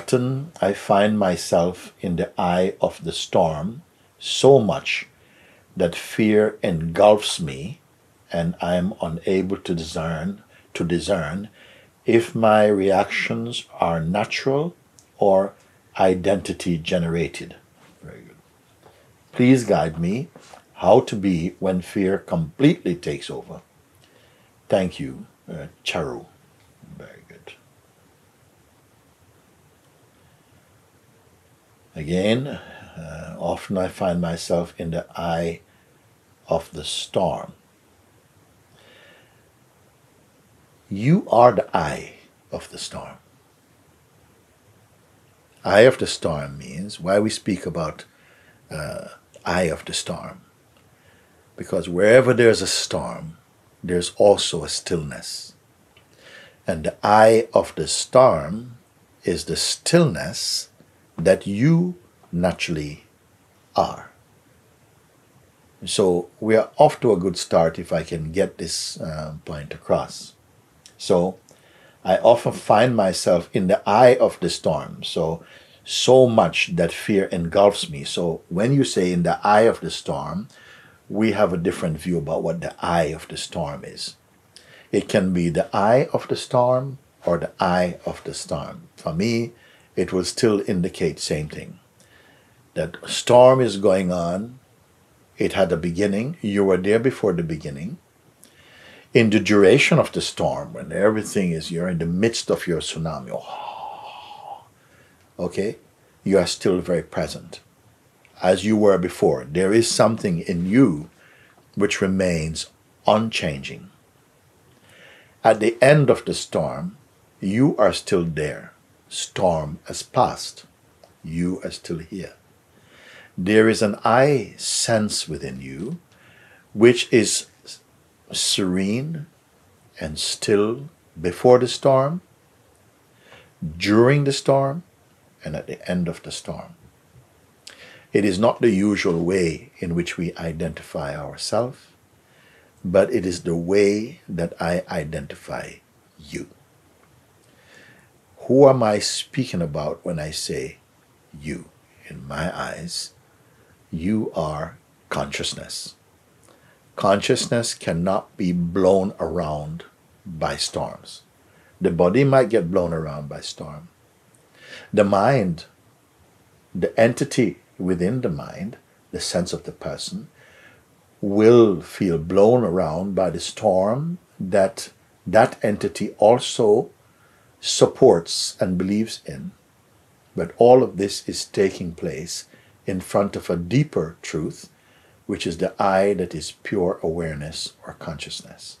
Often I find myself in the eye of the storm so much that fear engulfs me and I am unable to discern to discern if my reactions are natural or identity generated. Very good. Please guide me how to be when fear completely takes over. Thank you, uh, Charu. Very good. Again, uh, often I find myself in the eye of the storm. You are the eye of the storm. Eye of the storm means why we speak about uh, eye of the storm. Because wherever there's a storm, there's also a stillness. And the eye of the storm is the stillness that you naturally are. So we are off to a good start if I can get this uh, point across. So I often find myself in the eye of the storm. So, so much that fear engulfs me. So when you say in the eye of the storm, we have a different view about what the eye of the storm is. It can be the eye of the storm or the eye of the storm. For me, it will still indicate same thing. That storm is going on. It had a beginning. You were there before the beginning. In the duration of the storm, when everything is, you're in the midst of your tsunami. Oh, okay, you are still very present as you were before. There is something in you which remains unchanging. At the end of the storm, you are still there. Storm has passed. You are still here. There is an I sense within you which is serene and still before the storm, during the storm, and at the end of the storm. It is not the usual way in which we identify ourselves, but it is the way that I identify you. Who am I speaking about when I say you? In my eyes, you are consciousness. Consciousness cannot be blown around by storms. The body might get blown around by storm. The mind, the entity within the mind, the sense of the person, will feel blown around by the storm that that entity also supports and believes in. But all of this is taking place in front of a deeper truth, which is the I that is pure awareness or consciousness.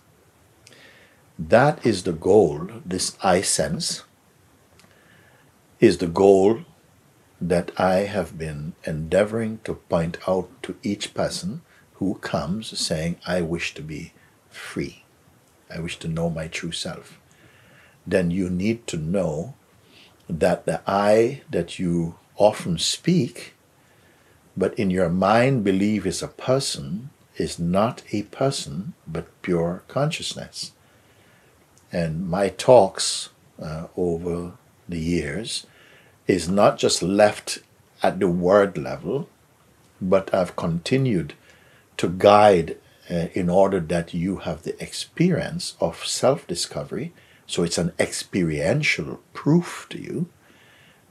That is the goal, this I sense, is the goal that I have been endeavoring to point out to each person who comes saying, I wish to be free. I wish to know my true self. Then you need to know that the I that you often speak, but in your mind believe is a person, is not a person, but pure consciousness. And my talks uh, over the years is not just left at the word level, but I've continued to guide uh, in order that you have the experience of self discovery. So it's an experiential proof to you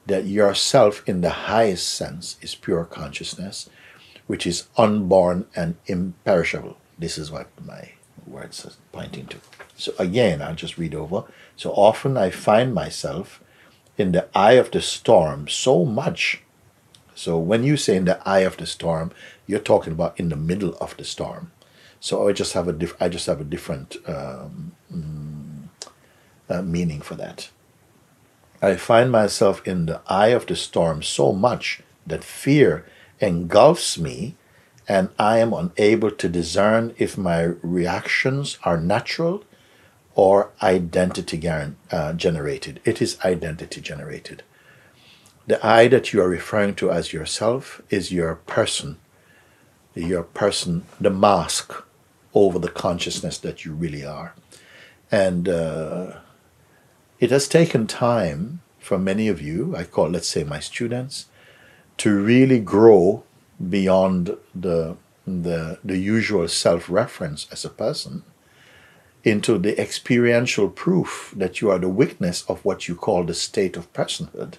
that yourself, in the highest sense, is pure consciousness, which is unborn and imperishable. This is what my words are pointing to. So again, I'll just read over. So often I find myself in the eye of the storm so much. So when you say in the eye of the storm, you're talking about in the middle of the storm. So I just have a diff- I just have a different um, mm, uh, meaning for that. I find myself in the eye of the storm so much that fear engulfs me and I am unable to discern if my reactions are natural or identity uh, generated. It is identity generated. The I that you are referring to as yourself is your person, your person, the mask over the consciousness that you really are. And uh, it has taken time for many of you, I call, let's say, my students, to really grow beyond the, the, the usual self reference as a person into the experiential proof that you are the witness of what you call the state of personhood.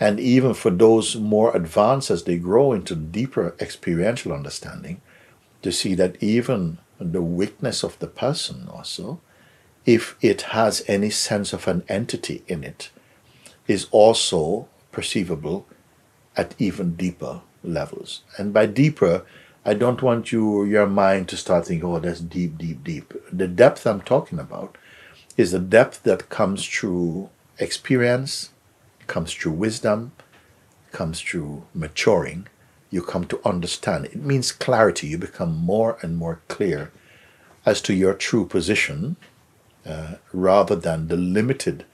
And even for those more advanced as they grow into deeper experiential understanding, to see that even the witness of the person also, if it has any sense of an entity in it, is also perceivable at even deeper levels. And by deeper, I don't want you your mind to start thinking, oh, that's deep, deep, deep. The depth I'm talking about is the depth that comes through experience, comes through wisdom, comes through maturing. You come to understand. It means clarity. You become more and more clear as to your true position uh, rather than the limited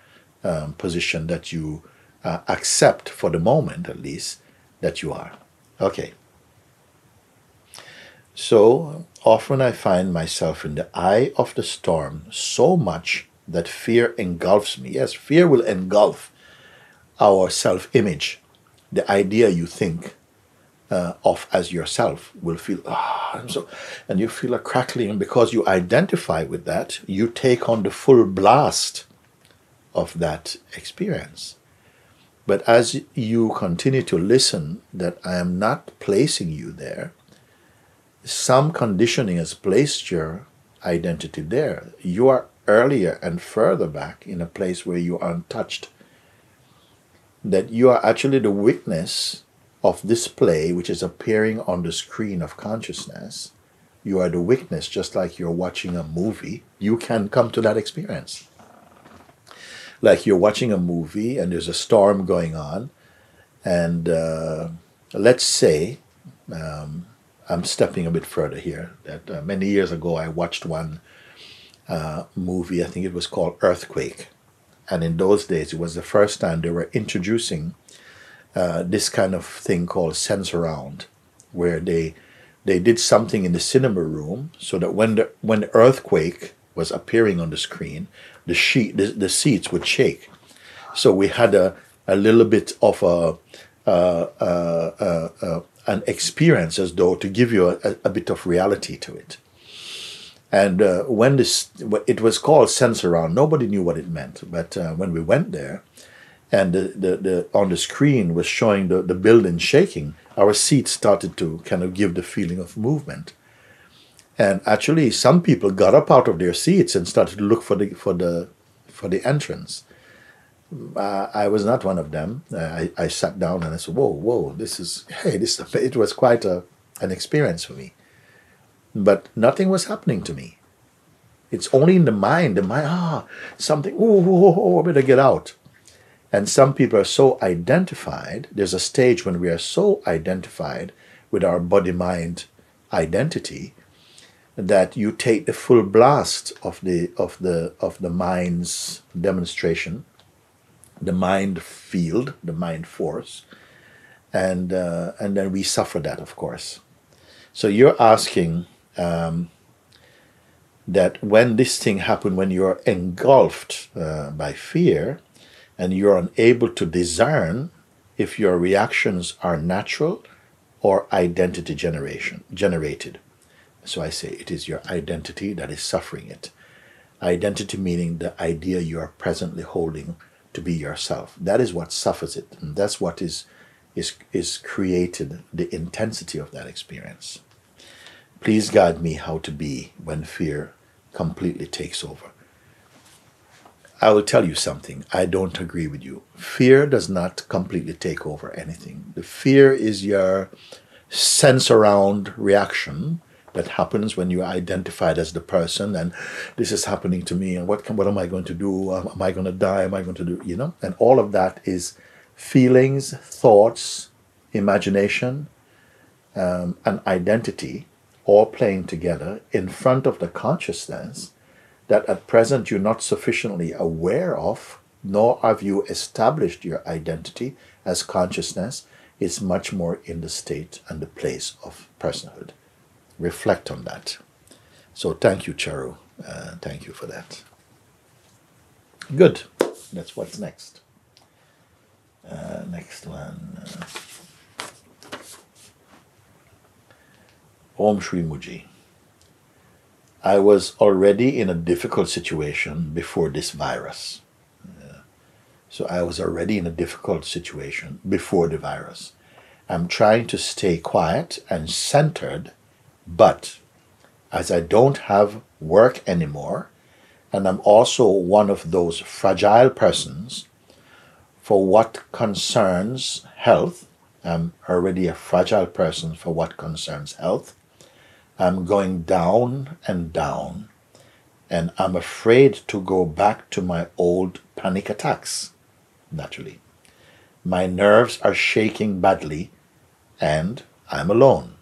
um, position that you uh, accept for the moment, at least, that you are. Okay. So often I find myself in the eye of the storm so much that fear engulfs me. Yes, fear will engulf our self image. The idea you think uh, of as yourself will feel, ah, and so, and you feel a crackling. Because you identify with that, you take on the full blast of that experience. But as you continue to listen, that I am not placing you there, some conditioning has placed your identity there. You are earlier and further back in a place where you are untouched. That you are actually the witness of this play which is appearing on the screen of consciousness. You are the witness, just like you're watching a movie. You can come to that experience. Like you're watching a movie and there's a storm going on, and uh, let's say, um, I'm stepping a bit further here. That uh, many years ago, I watched one uh, movie. I think it was called Earthquake, and in those days, it was the first time they were introducing uh, this kind of thing called Sensurround, where they they did something in the cinema room so that when the when the earthquake was appearing on the screen, the sheet the, the seats would shake. So we had a a little bit of a uh, uh, uh, uh an experience as though to give you a, a bit of reality to it. And uh, when this, it was called Sensurround, nobody knew what it meant. But uh, when we went there, and the, the, the, on the screen was showing the, the building shaking, our seats started to kind of give the feeling of movement. And actually, some people got up out of their seats and started to look for the for the for the entrance. Uh, I was not one of them. I, I sat down and I said, "Whoa, whoa! This is hey, this it was quite a an experience for me." But nothing was happening to me. It's only in the mind. The mind, ah, something. Oh, oh, oh, I better get out. And some people are so identified. There's a stage when we are so identified with our body-mind identity that you take the full blast of the of the of the mind's demonstration the mind field, the mind force, and uh, and then we suffer that, of course. So you're asking um, that when this thing happened, when you're engulfed uh, by fear, and you're unable to discern if your reactions are natural or identity generation generated. So I say it is your identity that is suffering it. Identity meaning the idea you are presently holding to be yourself. That is what suffers it. And that's what is, is, is created the intensity of that experience. Please guide me how to be when fear completely takes over. I will tell you something. I don't agree with you. Fear does not completely take over anything. The fear is your sense around reaction that happens when you're identified as the person and this is happening to me and what can, what am I going to do? Am I going to die? Am I going to do, you know? And all of that is feelings, thoughts, imagination, um, and identity all playing together in front of the consciousness that at present you're not sufficiently aware of, nor have you established your identity as consciousness. It's much more in the state and the place of personhood reflect on that. So thank you, Charu. Uh, thank you for that. Good. That's what's next. Uh, next one. Uh, Om Shri Mooji. I was already in a difficult situation before this virus. So I was already in a difficult situation before the virus. I'm trying to stay quiet and centered, but as I don't have work anymore, and I'm also one of those fragile persons for what concerns health. I'm already a fragile person for what concerns health. I'm going down and down, and I'm afraid to go back to my old panic attacks, naturally. My nerves are shaking badly, and I'm alone.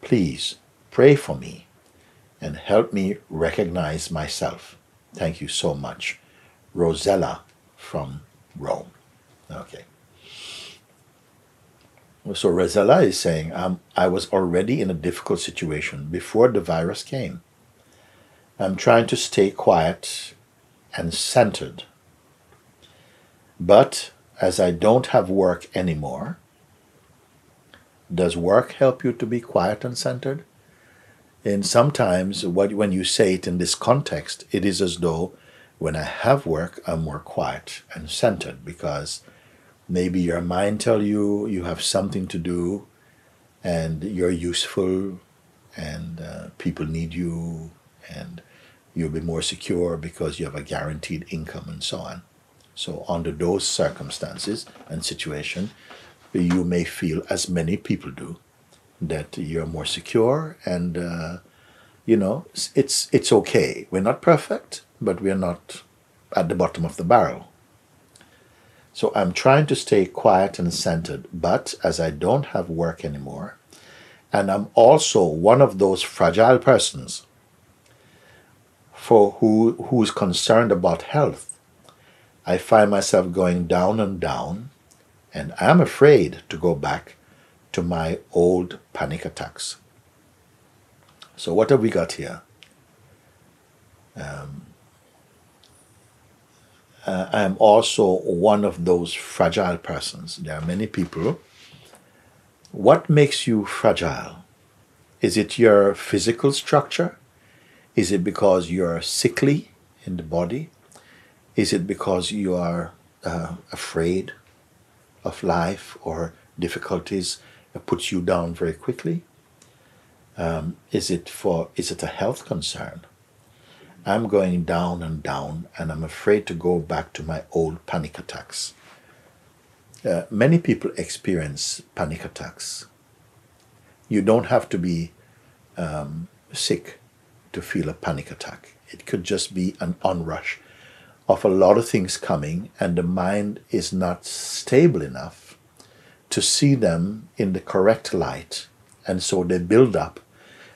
Please pray for me and help me recognize myself. Thank you so much. Rosella from Rome. Okay. So Rosella is saying, um, I was already in a difficult situation before the virus came. I'm trying to stay quiet and centered. But as I don't have work anymore, does work help you to be quiet and centered? And sometimes what, when you say it in this context, it is as though when I have work, I'm more quiet and centered because maybe your mind tell you you have something to do and you're useful and uh, people need you and you'll be more secure because you have a guaranteed income and so on. So under those circumstances and situation, you may feel, as many people do, that you're more secure and uh, you know it's it's okay we're not perfect but we're not at the bottom of the barrel so i'm trying to stay quiet and centered but as i don't have work anymore and i'm also one of those fragile persons for who who's concerned about health i find myself going down and down and i'm afraid to go back to my old panic attacks. So, what have we got here? Um, uh, I am also one of those fragile persons. There are many people. What makes you fragile? Is it your physical structure? Is it because you're sickly in the body? Is it because you are uh, afraid of life or difficulties that puts you down very quickly? Um, is it for is it a health concern? I'm going down and down, and I'm afraid to go back to my old panic attacks. Uh, many people experience panic attacks. You don't have to be um, sick to feel a panic attack. It could just be an onrush of a lot of things coming, and the mind is not stable enough to see them in the correct light. And so they build up,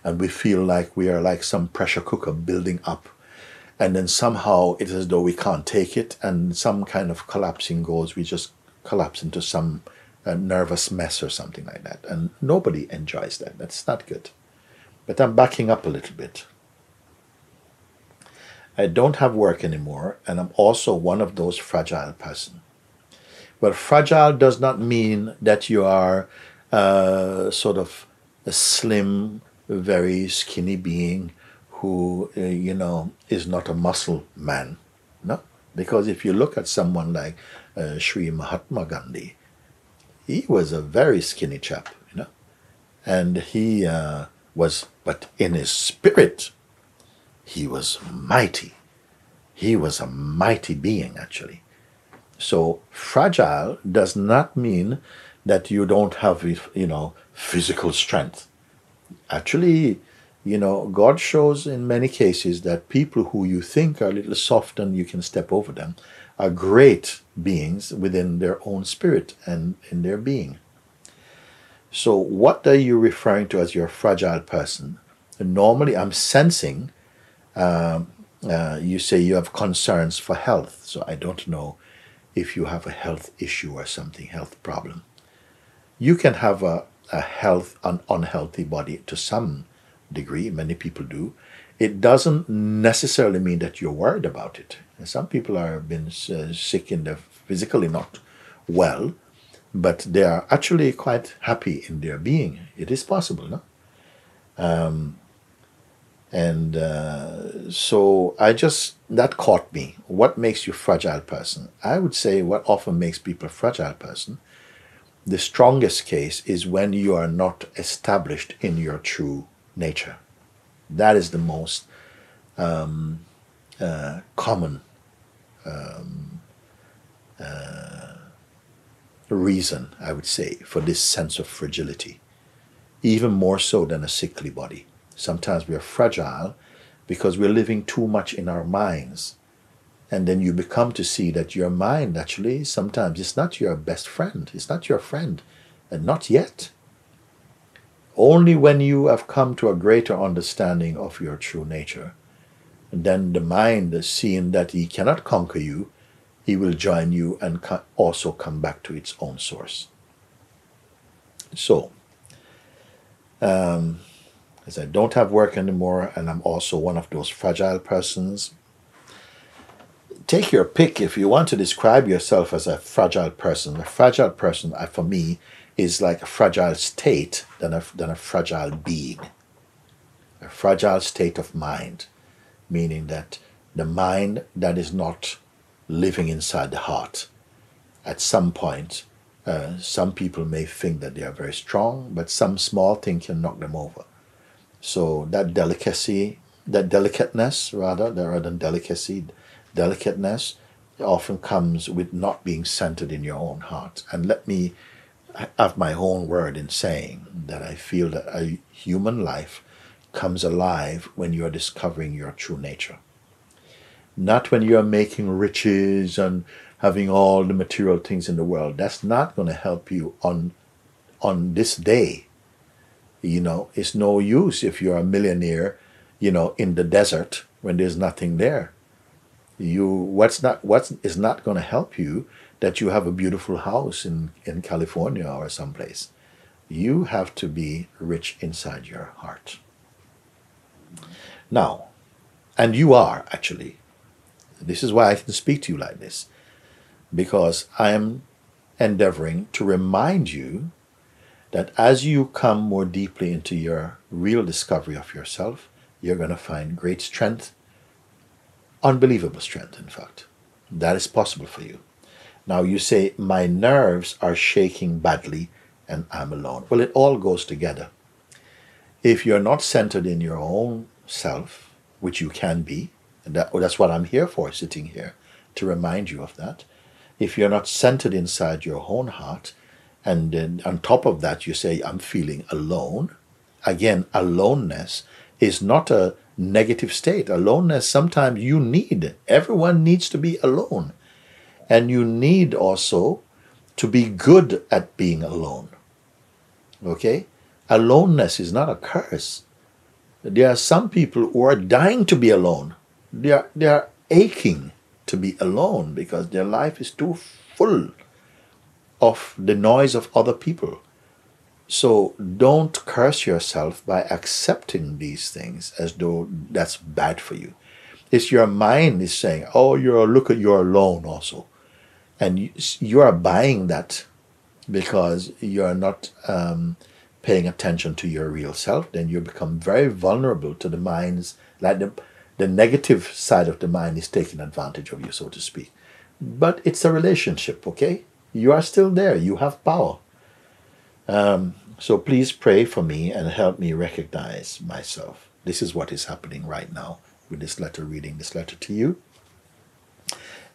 and we feel like we are like some pressure cooker building up. And then somehow it's as though we can't take it, and some kind of collapsing goes. We just collapse into some uh, nervous mess or something like that. And nobody enjoys that. That's not good. But I'm backing up a little bit. I don't have work anymore, and I'm also one of those fragile person. Well, fragile does not mean that you are uh, sort of a slim, very skinny being who, uh, you know, is not a muscle man. No, because if you look at someone like uh, Sri Mahatma Gandhi, he was a very skinny chap, you know, and he uh, was, but in his spirit, he was mighty. He was a mighty being, actually. So fragile does not mean that you don't have, you know, physical strength. Actually, you know, God shows in many cases that people who you think are a little soft and you can step over them are great beings within their own spirit and in their being. So, what are you referring to as your fragile person? normally, I'm sensing um, uh, you say you have concerns for health. So, I don't know if you have a health issue or something, health problem. You can have a, a health, an unhealthy body to some degree, many people do, it doesn't necessarily mean that you're worried about it. Some people are been uh, sick in the physically not well, but they are actually quite happy in their being. It is possible, no? Um, and uh, so I just that caught me. What makes you fragile person? I would say what often makes people fragile person. The strongest case is when you are not established in your true nature. That is the most um, uh, common um, uh, reason, I would say, for this sense of fragility, even more so than a sickly body. Sometimes we are fragile because we're living too much in our minds. And then you become to see that your mind actually sometimes is not your best friend, it's not your friend, and not yet. Only when you have come to a greater understanding of your true nature, then the mind, seeing that he cannot conquer you, he will join you and also come back to its own source. So, um, as I don't have work anymore and I'm also one of those fragile persons, take your pick if you want to describe yourself as a fragile person. A fragile person, uh, for me, is like a fragile state than a, than a fragile being. A fragile state of mind, meaning that the mind that is not living inside the heart. At some point, uh, some people may think that they are very strong, but some small thing can knock them over. So that delicacy, that delicateness rather, rather than delicacy, delicateness often comes with not being centered in your own heart. And let me have my own word in saying that I feel that a human life comes alive when you are discovering your true nature. Not when you are making riches and having all the material things in the world. That's not going to help you on on this day. You know, it's no use if you're a millionaire, you know, in the desert when there's nothing there. You what's not what is not going to help you that you have a beautiful house in, in California or someplace. You have to be rich inside your heart. Now, and you are actually this is why I can speak to you like this, because I am endeavoring to remind you that as you come more deeply into your real discovery of yourself, you're going to find great strength, unbelievable strength, in fact. That is possible for you. Now, you say, My nerves are shaking badly and I'm alone. Well, it all goes together. If you're not centered in your own self, which you can be, and that, oh, that's what I'm here for, sitting here, to remind you of that. If you're not centered inside your own heart, and then on top of that, you say, I'm feeling alone. Again, aloneness is not a negative state. Aloneness, sometimes you need, everyone needs to be alone. And you need also to be good at being alone. Okay? Aloneness is not a curse. There are some people who are dying to be alone they are, they are aching to be alone because their life is too full of the noise of other people. So don't curse yourself by accepting these things as though that's bad for you. It's your mind is saying, "Oh, you're look at you're alone also," and you, you are buying that because you are not um, paying attention to your real self. Then you become very vulnerable to the minds like the the negative side of the mind is taking advantage of you, so to speak. But it's a relationship, okay? You are still there. You have power. Um, so please pray for me and help me recognize myself. This is what is happening right now with this letter, reading this letter to you.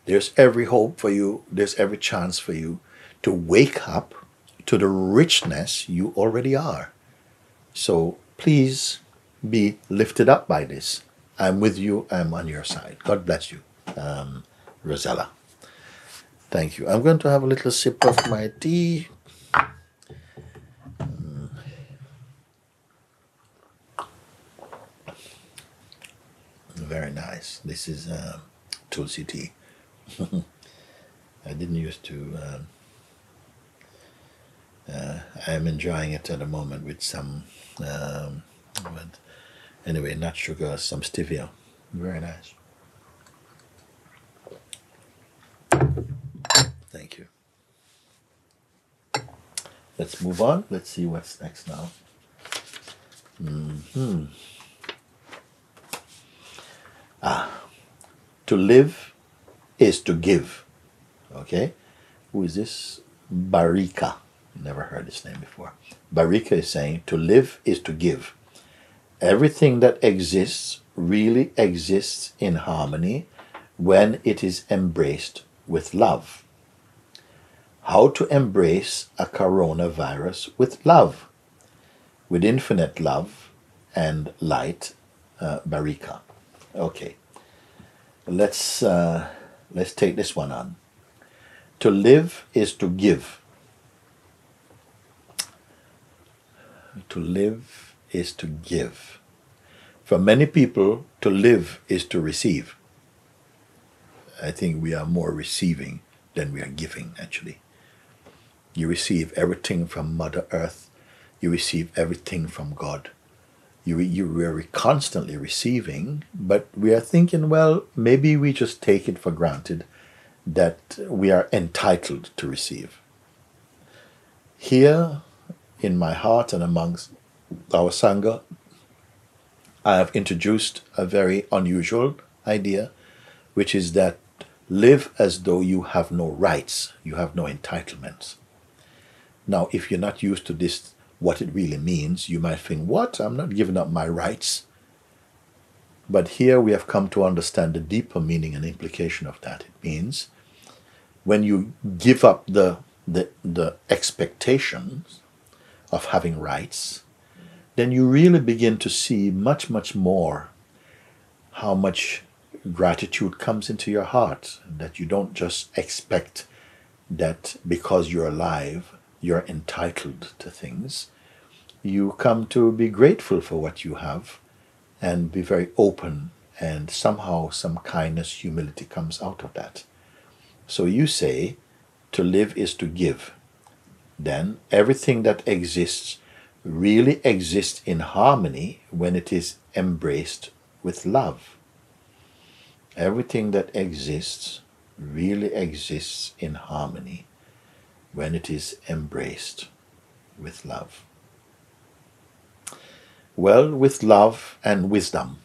There's every hope for you, there's every chance for you to wake up to the richness you already are. So please be lifted up by this I'm with you. I'm on your side. God bless you, um, Rosella. Thank you. I'm going to have a little sip of my tea. Mm. Very nice. This is uh, Tulsi tea. I didn't used to. Um, uh, I'm enjoying it at the moment with some um, with Anyway, not sugar, some stevia. Very nice. Thank you. Let's move on. Let's see what's next now. hmm Ah, to live is to give. Okay, who is this? Barika. Never heard this name before. Barika is saying to live is to give. Everything that exists really exists in harmony when it is embraced with love. How to embrace a coronavirus with love, with infinite love and light, uh, Barika. Okay, let's uh, let's take this one on. To live is to give. To live is to give. For many people, to live is to receive. I think we are more receiving than we are giving, actually. You receive everything from Mother Earth, you receive everything from God. You, you are constantly receiving, but we are thinking, well, maybe we just take it for granted that we are entitled to receive. Here in my heart and amongst our Sangha, I have introduced a very unusual idea, which is that live as though you have no rights, you have no entitlements. Now, if you're not used to this, what it really means, you might think, What? I'm not giving up my rights. But here we have come to understand the deeper meaning and implication of that. It means when you give up the, the, the expectations of having rights, then you really begin to see much, much more how much gratitude comes into your heart. That you don't just expect that because you're alive, you're entitled to things. You come to be grateful for what you have and be very open, and somehow some kindness, humility comes out of that. So you say, to live is to give. Then everything that exists really exists in harmony when it is embraced with love. Everything that exists really exists in harmony when it is embraced with love. Well, with love and wisdom.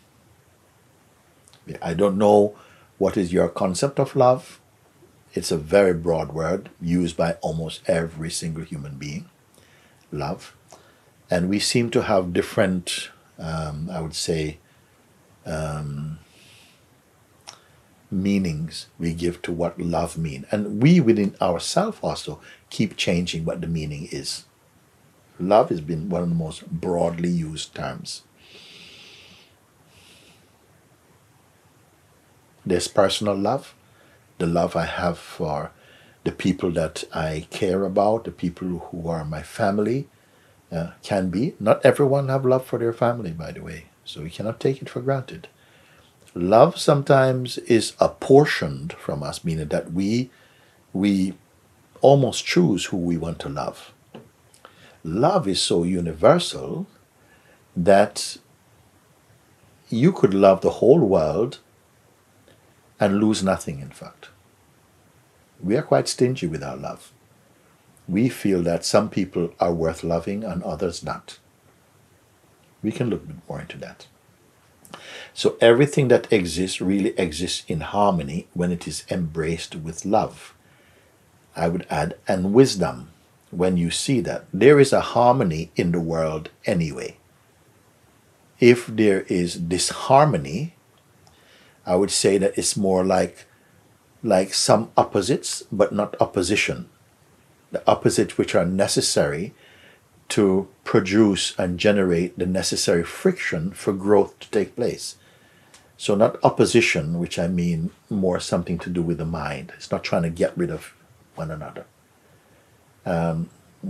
I don't know what is your concept of love. It's a very broad word used by almost every single human being. Love and we seem to have different, um, I would say, um, meanings we give to what love means. And we within ourselves also keep changing what the meaning is. Love has been one of the most broadly used terms. There's personal love, the love I have for the people that I care about, the people who are my family, uh, can be. Not everyone have love for their family, by the way, so we cannot take it for granted. Love sometimes is apportioned from us, meaning that we we almost choose who we want to love. Love is so universal that you could love the whole world and lose nothing, in fact. We are quite stingy with our love we feel that some people are worth loving and others not. We can look more into that. So everything that exists really exists in harmony when it is embraced with love. I would add, and wisdom when you see that. There is a harmony in the world anyway. If there is disharmony, I would say that it's more like like some opposites, but not opposition the opposites which are necessary to produce and generate the necessary friction for growth to take place. So, not opposition, which I mean more something to do with the mind. It's not trying to get rid of one another. Um,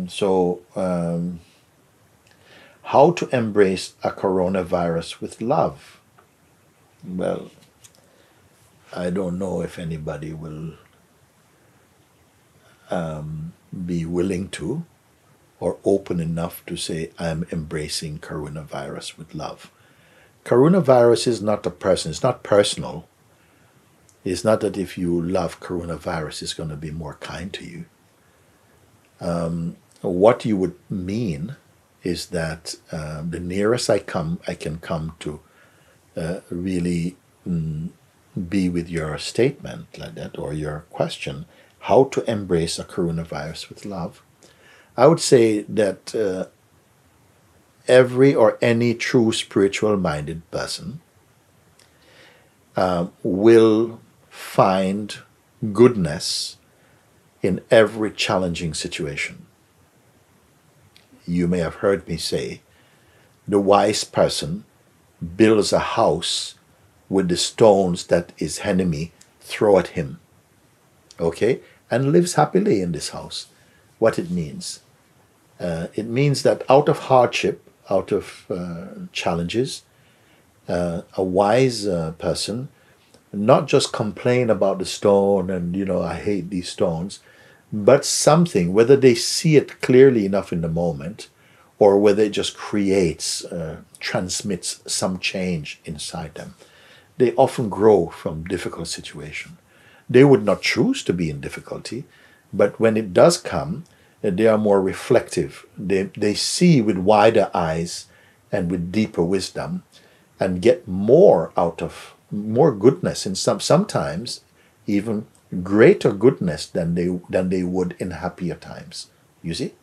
so, um, how to embrace a coronavirus with love? Well, I don't know if anybody will um, be willing to or open enough to say, I'm embracing coronavirus with love. Coronavirus is not a person, it's not personal. It's not that if you love coronavirus, it's going to be more kind to you. Um, what you would mean is that um, the nearest I come, I can come to uh, really mm, be with your statement like that or your question, how to embrace a coronavirus with love. I would say that uh, every or any true spiritual minded person uh, will find goodness in every challenging situation. You may have heard me say, the wise person builds a house with the stones that his enemy throw at him. Okay? And lives happily in this house. What it means. Uh, it means that out of hardship, out of uh, challenges, uh, a wise uh, person not just complain about the stone and you know I hate these stones, but something whether they see it clearly enough in the moment, or whether it just creates uh, transmits some change inside them. They often grow from difficult situation. They would not choose to be in difficulty, but when it does come, uh, they are more reflective. They, they see with wider eyes and with deeper wisdom and get more out of more goodness in some sometimes even greater goodness than they than they would in happier times. You see?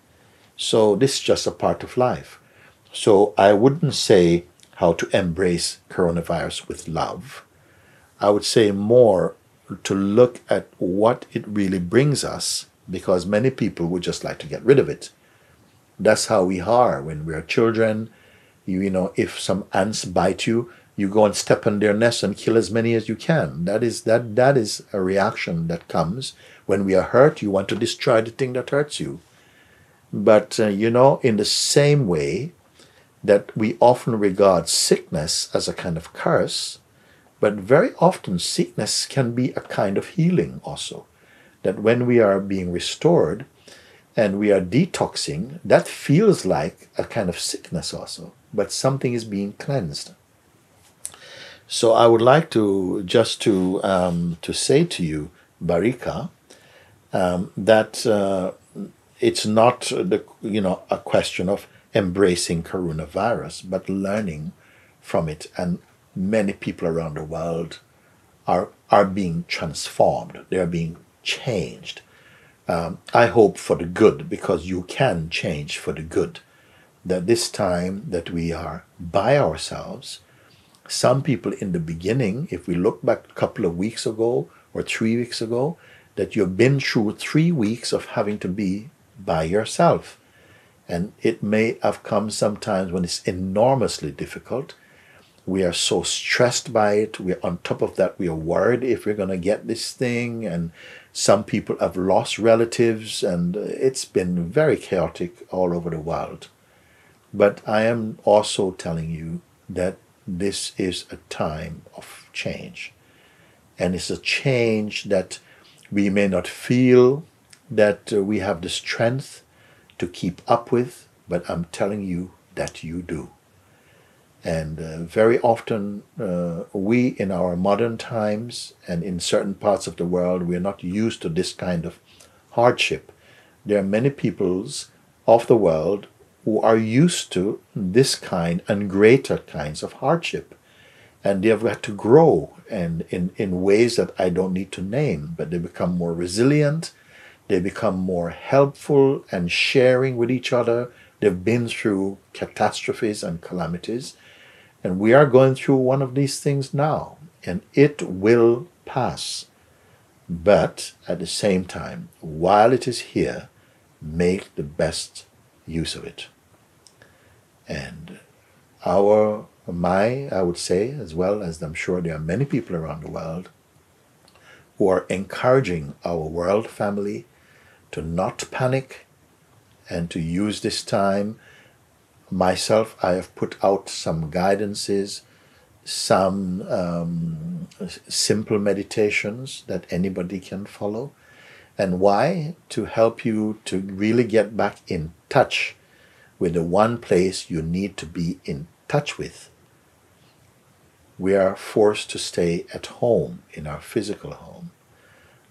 So this is just a part of life. So i wouldn't say how to embrace coronavirus with love. I would say more to look at what it really brings us because many people would just like to get rid of it that's how we are when we're children you, you know if some ants bite you you go and step on their nest and kill as many as you can. That is that that is a reaction that comes when we are hurt. You want to destroy the thing that hurts you. But uh, you know, in the same way that we often regard sickness as a kind of curse, but very often sickness can be a kind of healing also. That when we are being restored and we are detoxing, that feels like a kind of sickness also, but something is being cleansed. So I would like to just to um, to say to you, Barika, um, that uh, it's not the you know a question of embracing coronavirus, but learning from it. And many people around the world are are being transformed. They are being changed. Um, I hope for the good because you can change for the good. That this time that we are by ourselves some people in the beginning, if we look back a couple of weeks ago or three weeks ago, that you've been through three weeks of having to be by yourself. And it may have come sometimes when it's enormously difficult. We are so stressed by it. We're on top of that. We are worried if we're going to get this thing. And some people have lost relatives, and it's been very chaotic all over the world. But I am also telling you that this is a time of change. And it's a change that we may not feel that we have the strength to keep up with, but I'm telling you that you do. And uh, very often, uh, we in our modern times and in certain parts of the world, we're not used to this kind of hardship. There are many peoples of the world who are used to this kind and greater kinds of hardship. And they have had to grow and in, in ways that I don't need to name, but they become more resilient, they become more helpful and sharing with each other. They've been through catastrophes and calamities. And we are going through one of these things now, and it will pass. But at the same time, while it is here, make the best use of it. And our, my, I would say, as well as I'm sure there are many people around the world who are encouraging our world family to not panic and to use this time. Myself, I have put out some guidances, some um, simple meditations that anybody can follow. And why? To help you to really get back in touch with the one place you need to be in touch with. we are forced to stay at home in our physical home.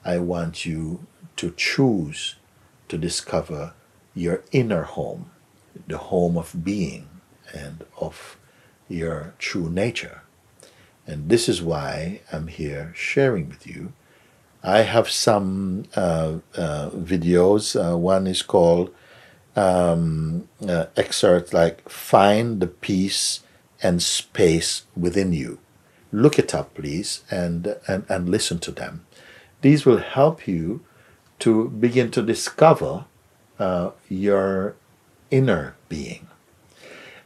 I want you to choose to discover your inner home, the home of being and of your true nature. And this is why I'm here sharing with you. I have some uh, uh, videos. Uh, one is called um, uh, excerpt like "Find the peace and space within you." Look it up, please, and and, and listen to them. These will help you to begin to discover uh, your inner being.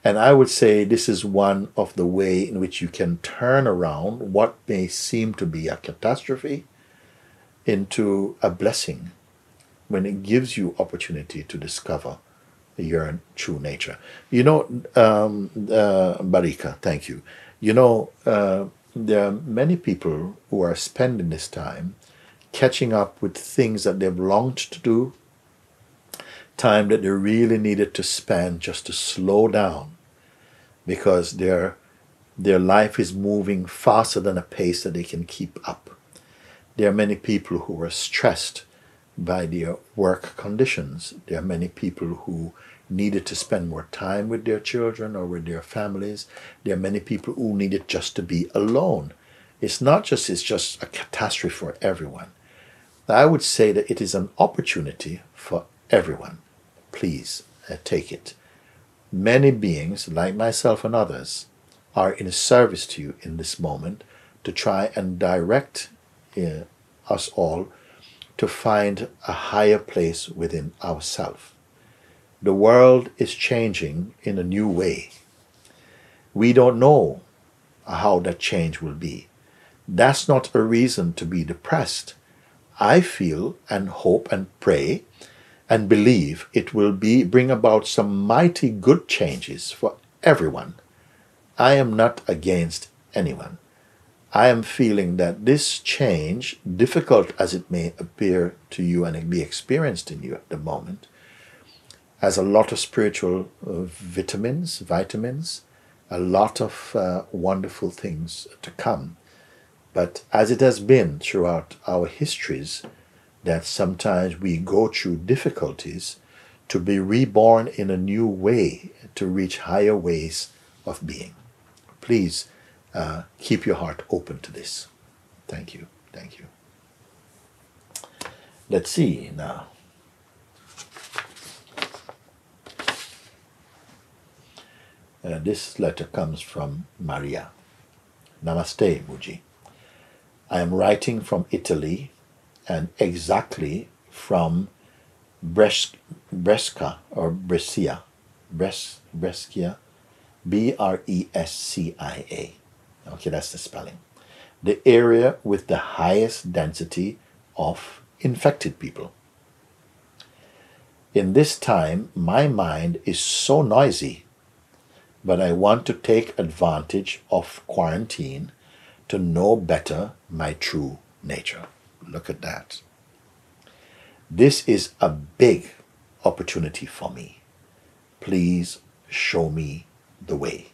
And I would say this is one of the way in which you can turn around what may seem to be a catastrophe into a blessing when it gives you opportunity to discover your true nature. You know, um, uh, Barika, thank you. You know, uh, there are many people who are spending this time catching up with things that they've longed to do, time that they really needed to spend just to slow down because their their life is moving faster than a pace that they can keep up. There are many people who are stressed by their work conditions. There are many people who needed to spend more time with their children or with their families. There are many people who needed just to be alone. It's not just it's just a catastrophe for everyone. I would say that it is an opportunity for everyone. Please uh, take it many beings, like myself and others, are in service to you in this moment to try and direct uh, us all to find a higher place within ourselves. The world is changing in a new way. We don't know how that change will be. That's not a reason to be depressed. I feel and hope and pray and believe it will be bring about some mighty good changes for everyone. I am not against anyone. I am feeling that this change, difficult as it may appear to you and be experienced in you at the moment, has a lot of spiritual uh, vitamins, vitamins, a lot of uh, wonderful things to come. But as it has been throughout our histories, that sometimes we go through difficulties to be reborn in a new way to reach higher ways of being. Please uh, keep your heart open to this. Thank you. Thank you. Let's see now. Uh, this letter comes from Maria. Namaste, Mooji. I am writing from Italy and exactly from Bres- Brescia or Brescia, Bres- Brescia, B R E S C I A. Okay, that's the spelling. The area with the highest density of infected people. In this time, my mind is so noisy, but I want to take advantage of quarantine to know better my true nature. Look at that. This is a big opportunity for me. Please show me the way.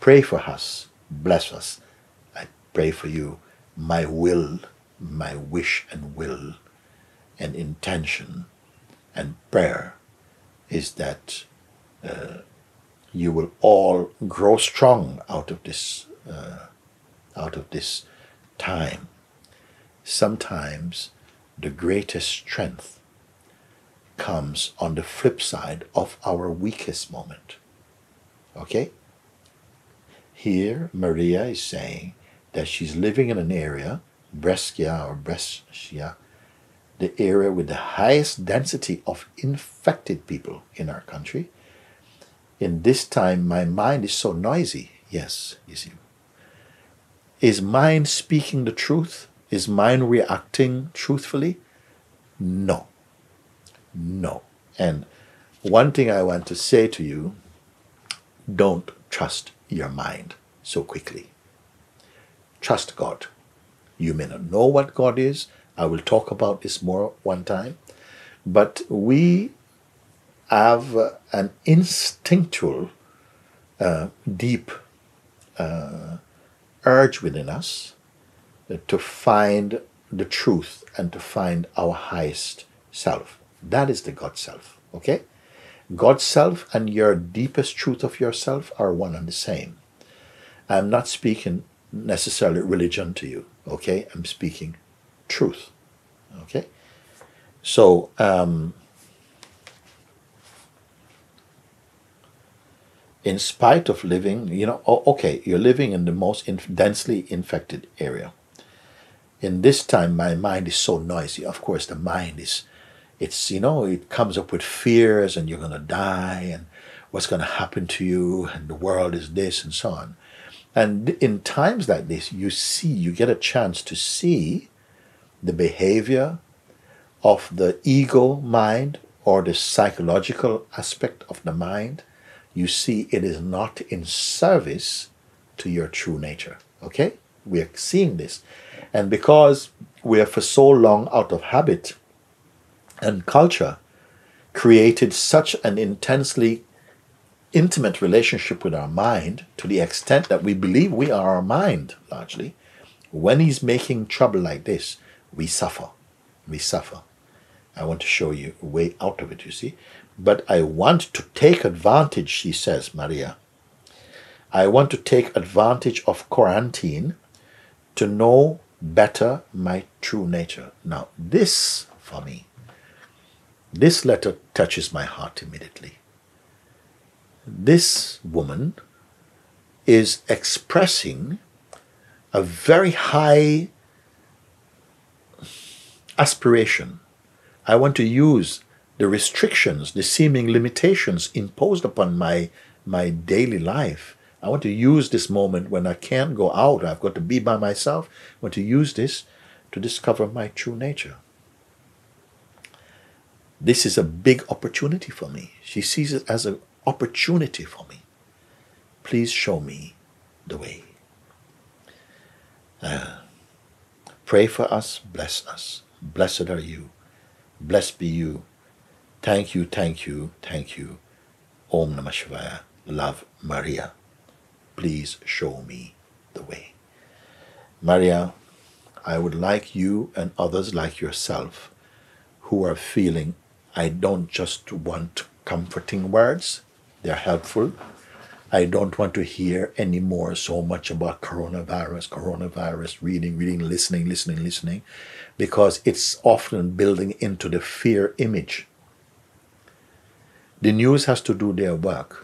Pray for us. Bless us. I pray for you. My will, my wish and will and intention and prayer is that uh, you will all grow strong out of this uh, out of this time sometimes the greatest strength comes on the flip side of our weakest moment. Okay? Here, Maria is saying that she's living in an area, Brescia or Brescia, the area with the highest density of infected people in our country. In this time, my mind is so noisy. Yes, you see. Is mind speaking the truth? Is mine reacting truthfully? No. No. And one thing I want to say to you don't trust your mind so quickly. Trust God. You may not know what God is. I will talk about this more one time. But we have an instinctual, uh, deep uh, urge within us to find the truth and to find our highest self. That is the God self. Okay? God self and your deepest truth of yourself are one and the same. I'm not speaking necessarily religion to you. Okay? I'm speaking truth. Okay? So, um, in spite of living, you know, okay, you're living in the most densely infected area. In this time, my mind is so noisy. Of course, the mind is, it's, you know, it comes up with fears and you're going to die and what's going to happen to you and the world is this and so on. And in times like this, you see, you get a chance to see the behavior of the ego mind or the psychological aspect of the mind you see it is not in service to your true nature. Okay? We are seeing this. And because we are for so long out of habit and culture created such an intensely intimate relationship with our mind to the extent that we believe we are our mind largely, when he's making trouble like this, we suffer. We suffer. I want to show you a way out of it, you see. But I want to take advantage, she says, Maria. I want to take advantage of quarantine to know better my true nature. Now, this for me, this letter touches my heart immediately. This woman is expressing a very high aspiration. I want to use the restrictions, the seeming limitations imposed upon my my daily life. I want to use this moment when I can't go out, I've got to be by myself. I want to use this to discover my true nature. This is a big opportunity for me. She sees it as an opportunity for me. Please show me the way. Uh, pray for us, bless us. Blessed are you. Blessed be you Thank you, thank you, thank you. Om Namah Shivaya. Love Maria. Please show me the way. Maria, I would like you and others like yourself who are feeling I don't just want comforting words, they're helpful. I don't want to hear anymore so much about coronavirus, coronavirus, reading, reading, listening, listening, listening, because it's often building into the fear image the news has to do their work.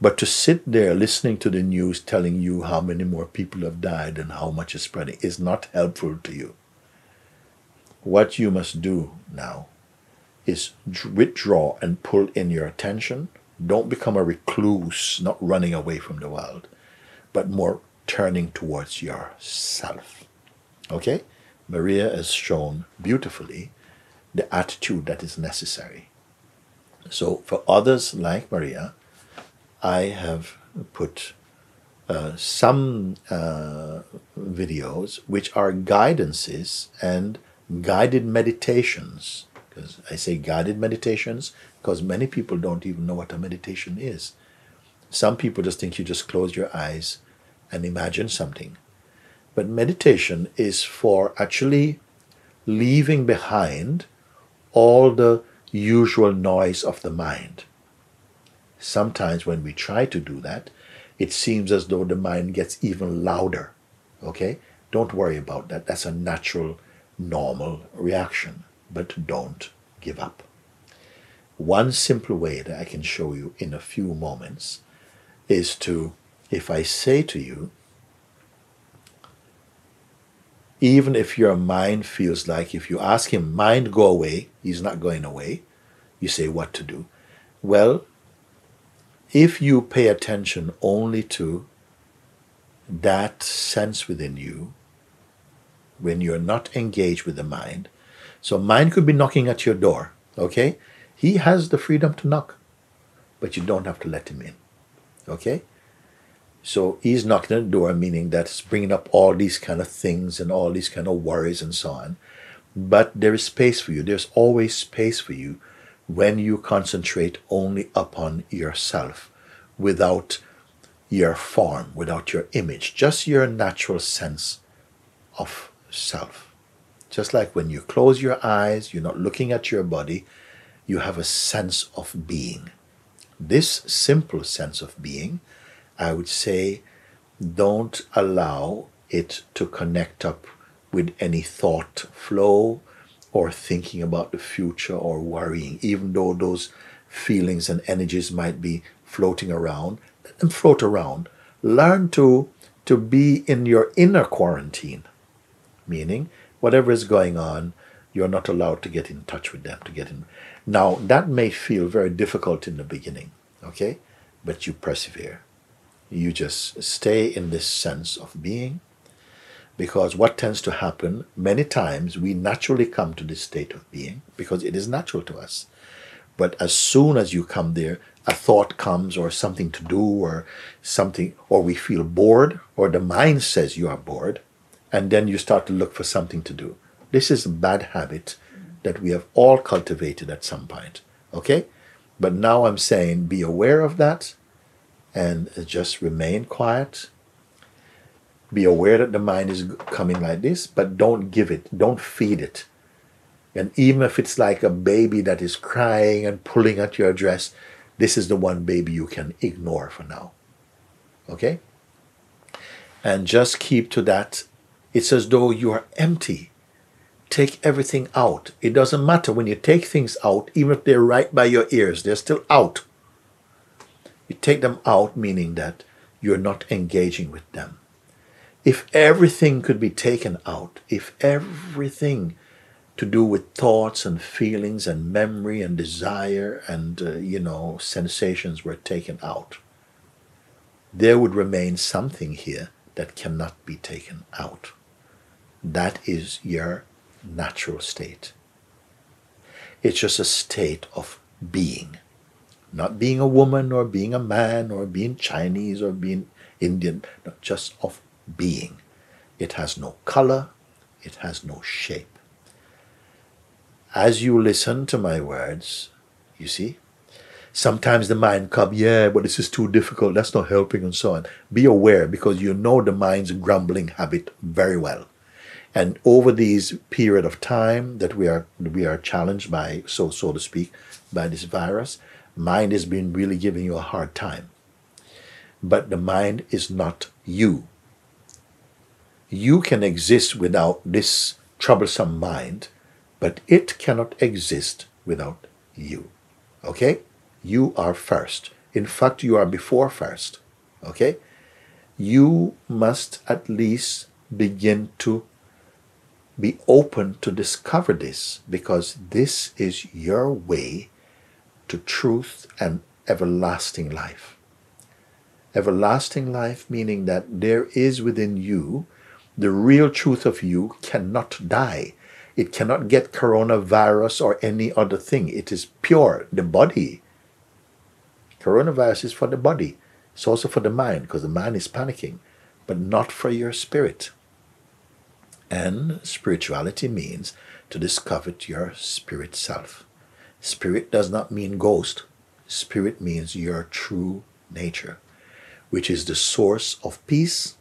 But to sit there listening to the news telling you how many more people have died and how much is spreading is not helpful to you. What you must do now is withdraw and pull in your attention. Don't become a recluse, not running away from the world, but more turning towards yourself. Okay? Maria has shown beautifully the attitude that is necessary. So for others like Maria, I have put uh, some uh, videos which are guidances and guided meditations. Because I say guided meditations because many people don't even know what a meditation is. Some people just think you just close your eyes and imagine something. But meditation is for actually leaving behind all the usual noise of the mind. Sometimes when we try to do that, it seems as though the mind gets even louder. Okay? Don't worry about that. That's a natural, normal reaction. But don't give up. One simple way that I can show you in a few moments is to, if I say to you, even if your mind feels like if you ask him, mind, go away, he's not going away. You say, what to do? Well, if you pay attention only to that sense within you, when you're not engaged with the mind, so mind could be knocking at your door, okay? He has the freedom to knock, but you don't have to let him in, okay? So he's knocking at the door, meaning that it's bringing up all these kind of things and all these kind of worries and so on. But there is space for you. There's always space for you when you concentrate only upon yourself without your form, without your image, just your natural sense of self. Just like when you close your eyes, you're not looking at your body, you have a sense of being. This simple sense of being, I would say, don't allow it to connect up with any thought flow or thinking about the future or worrying, even though those feelings and energies might be floating around. Let them float around. Learn to, to be in your inner quarantine, meaning whatever is going on, you're not allowed to get in touch with them, to get in. Now, that may feel very difficult in the beginning, okay? But you persevere. You just stay in this sense of being because what tends to happen many times we naturally come to this state of being because it is natural to us. But as soon as you come there a thought comes or something to do or something or we feel bored or the mind says you are bored and then you start to look for something to do. This is a bad habit that we have all cultivated at some point okay? But now i'm saying be aware of that and just remain quiet be aware that the mind is coming like this, but don't give it, don't feed it. And even if it's like a baby that is crying and pulling at your dress, this is the one baby you can ignore for now. Okay? And just keep to that. It's as though you are empty. Take everything out. It doesn't matter when you take things out, even if they're right by your ears, they're still out. You take them out, meaning that you're not engaging with them if everything could be taken out, if everything to do with thoughts and feelings and memory and desire and, uh, you know, sensations were taken out, there would remain something here that cannot be taken out. That is your natural state. It's just a state of being. Not being a woman or being a man or being Chinese or being Indian, no, just of being. It has no color, it has no shape. As you listen to my words, you see, sometimes the mind come, yeah, but this is too difficult, that's not helping, and so on. Be aware because you know the mind's grumbling habit very well. And over these period of time that we are we are challenged by, so so to speak, by this virus, mind has been really giving you a hard time. But the mind is not you you can exist without this troublesome mind, but it cannot exist without you. Okay? You are first. In fact, you are before first. Okay? You must at least begin to be open to discover this because this is your way to truth and everlasting life. Everlasting life meaning that there is within you the real truth of you cannot die. It cannot get coronavirus or any other thing. It is pure, the body. Coronavirus is for the body. It's also for the mind because the mind is panicking, but not for your spirit. And spirituality means to discover your spirit self. Spirit does not mean ghost. Spirit means your true nature, which is the source of peace,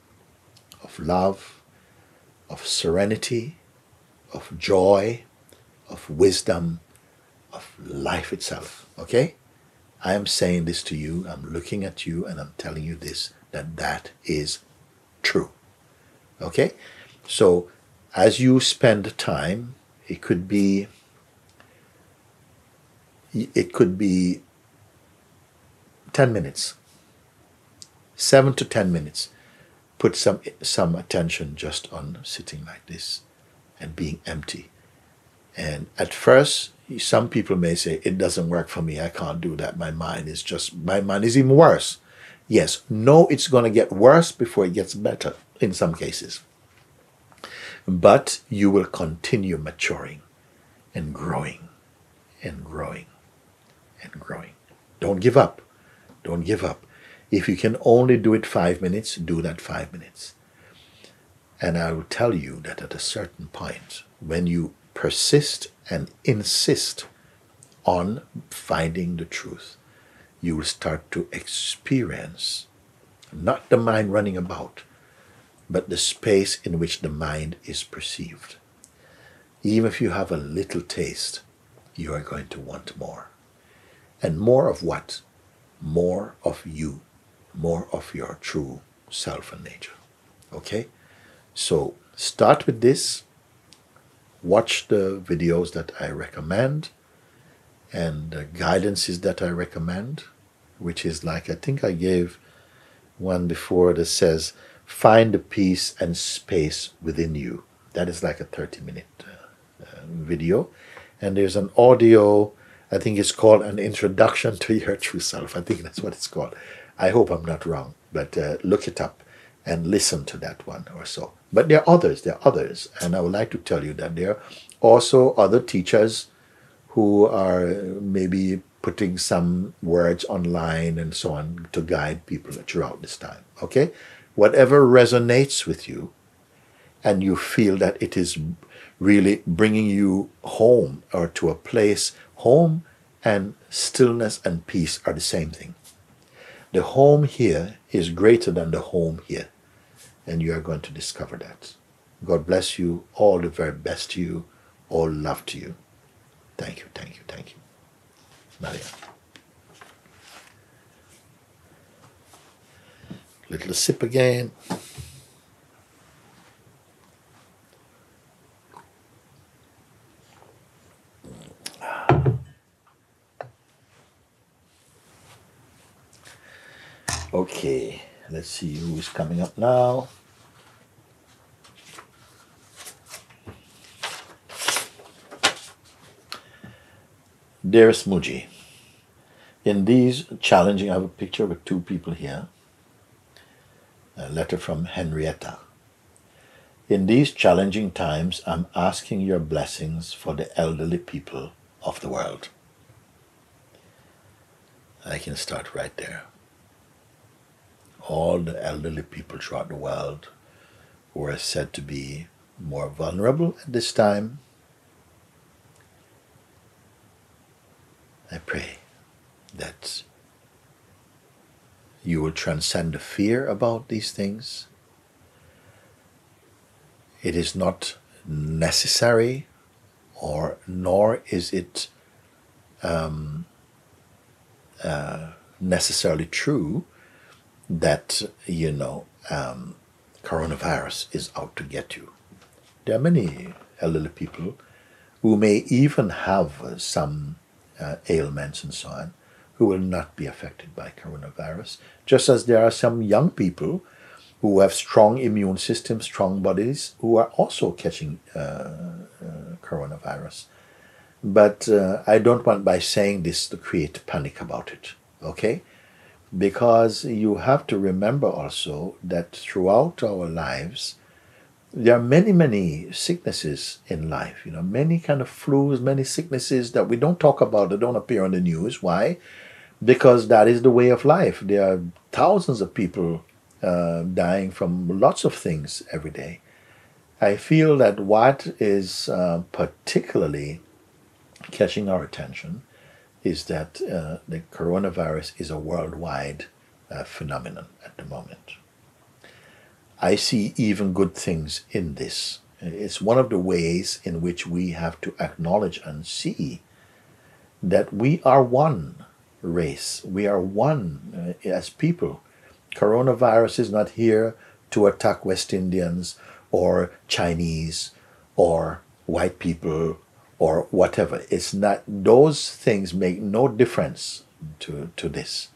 of love, of serenity, of joy, of wisdom, of life itself. Okay? I am saying this to you, I'm looking at you, and I'm telling you this that that is true. Okay? So, as you spend time, it could be it could be 10 minutes 7 to 10 minutes put some some attention just on sitting like this and being empty. And at first, some people may say, it doesn't work for me. I can't do that. My mind is just, my mind is even worse. Yes, no, it's going to get worse before it gets better in some cases. But you will continue maturing and growing and growing and growing. Don't give up. Don't give up. If you can only do it five minutes, do that five minutes. And I will tell you that at a certain point, when you persist and insist on finding the truth, you will start to experience Not the mind running about, but the space in which the mind is perceived. Even if you have a little taste, you are going to want more. And more of what? More of you, more of your true self and nature. Okay? So start with this. Watch the videos that I recommend and the guidances that I recommend, which is like I think I gave one before that says, find the peace and space within you. That is like a 30 minute uh, uh, video. And there's an audio, I think it's called An Introduction to Your True Self. I think that's what it's called. I hope I'm not wrong, but uh, look it up and listen to that one or so. But there are others, there are others. And I would like to tell you that there are also other teachers who are maybe putting some words online and so on to guide people throughout this time. Okay? Whatever resonates with you and you feel that it is really bringing you home or to a place, home and stillness and peace are the same thing. The home here is greater than the home here and you are going to discover that. God bless you. All the very best to you. All love to you. Thank you, thank you, thank you. Maria. Little sip again. Okay, let's see who is coming up now. Dearest Mooji, in these challenging, I have a picture with two people here. A letter from Henrietta. In these challenging times, I'm asking your blessings for the elderly people of the world. I can start right there. All the elderly people throughout the world who are said to be more vulnerable at this time I pray that you will transcend the fear about these things. It is not necessary, or nor is it um, uh, necessarily true that you know um, coronavirus is out to get you. There are many elderly people who may even have some uh, ailments and so on who will not be affected by coronavirus. Just as there are some young people who have strong immune systems, strong bodies, who are also catching uh, uh, coronavirus. But uh, I don't want by saying this to create panic about it, okay? Because you have to remember also that throughout our lives, there are many, many sicknesses in life, you know, many kind of flus, many sicknesses that we don't talk about, that don't appear on the news. Why? Because that is the way of life. There are thousands of people uh, dying from lots of things every day. I feel that what is uh, particularly catching our attention is that uh, the coronavirus is a worldwide uh, phenomenon at the moment. I see even good things in this. It's one of the ways in which we have to acknowledge and see that we are one race. We are one uh, as people. Coronavirus is not here to attack West Indians or Chinese or white people or whatever. It's not, those things make no difference to, to this.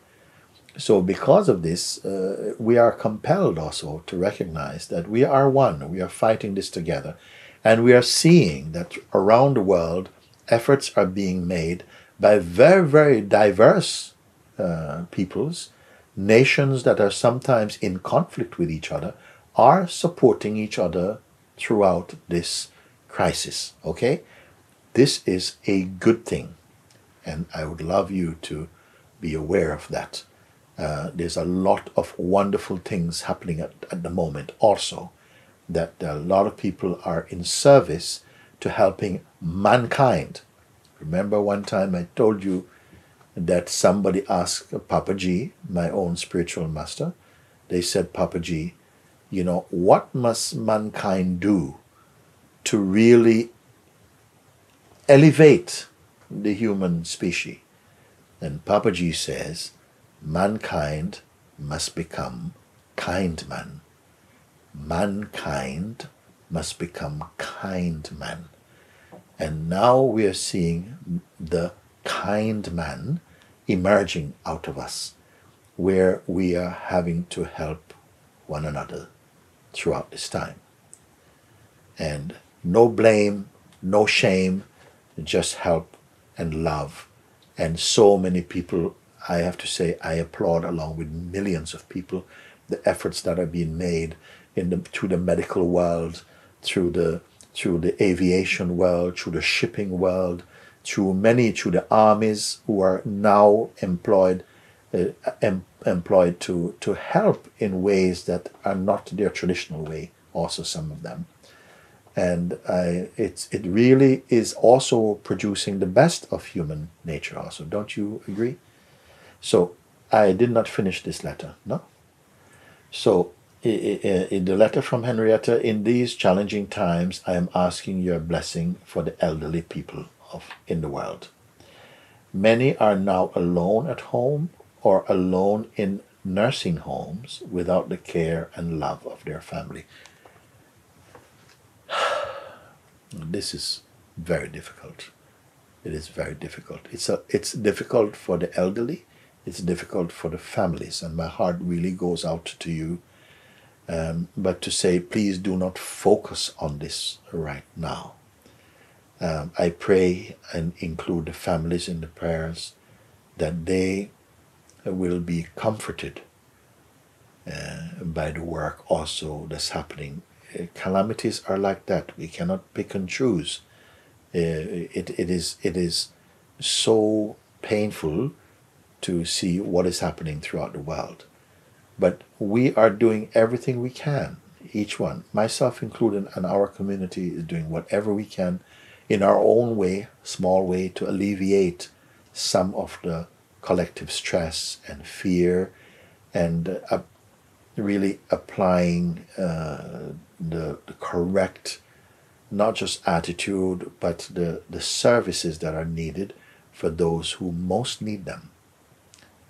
So, because of this, uh, we are compelled also to recognize that we are one, we are fighting this together, and we are seeing that around the world efforts are being made by very, very diverse uh, peoples, nations that are sometimes in conflict with each other, are supporting each other throughout this crisis. Okay? This is a good thing, and I would love you to be aware of that. Uh, there's a lot of wonderful things happening at, at the moment also that a lot of people are in service to helping mankind remember one time i told you that somebody asked Papaji my own spiritual master they said, Papaji, you know, what must mankind do to really elevate the human species? And Papaji says, mankind must become kind man. Mankind must become kind man. And now we are seeing the kind man emerging out of us, where we are having to help one another throughout this time. And no blame, no shame, just help and love. And so many people, I have to say, I applaud along with millions of people the efforts that are being made in the through the medical world, through the through the aviation world, through the shipping world, through many through the armies who are now employed uh, em, employed to to help in ways that are not their traditional way. Also, some of them, and uh, it's it really is also producing the best of human nature. Also, don't you agree? So I did not finish this letter. No. So in the letter from Henrietta, in these challenging times, I am asking your blessing for the elderly people of in the world. Many are now alone at home or alone in nursing homes without the care and love of their family. This is very difficult. It is very difficult. It's a, it's difficult for the elderly. It's difficult for the families, and my heart really goes out to you. Um, but to say, please do not focus on this right now. Um, I pray and include the families in the prayers that they will be comforted uh, by the work also that's happening. Uh, calamities are like that. We cannot pick and choose. Uh, it, it is it is so painful to see what is happening throughout the world. But we are doing everything we can, each one, myself included, and our community is doing whatever we can in our own way, small way, to alleviate some of the collective stress and fear and uh, really applying uh, the, the correct, not just attitude, but the, the services that are needed for those who most need them.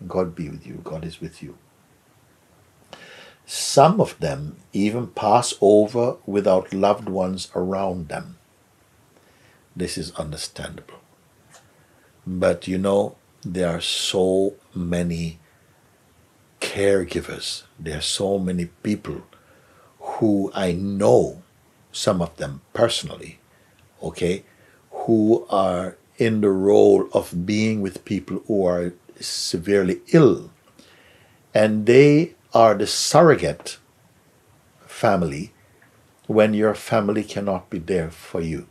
God be with you. God is with you. Some of them even pass over without loved ones around them. This is understandable. But you know, there are so many caregivers, there are so many people who I know, some of them personally, okay, who are in the role of being with people who are severely ill. And they are the surrogate family when your family cannot be there for you.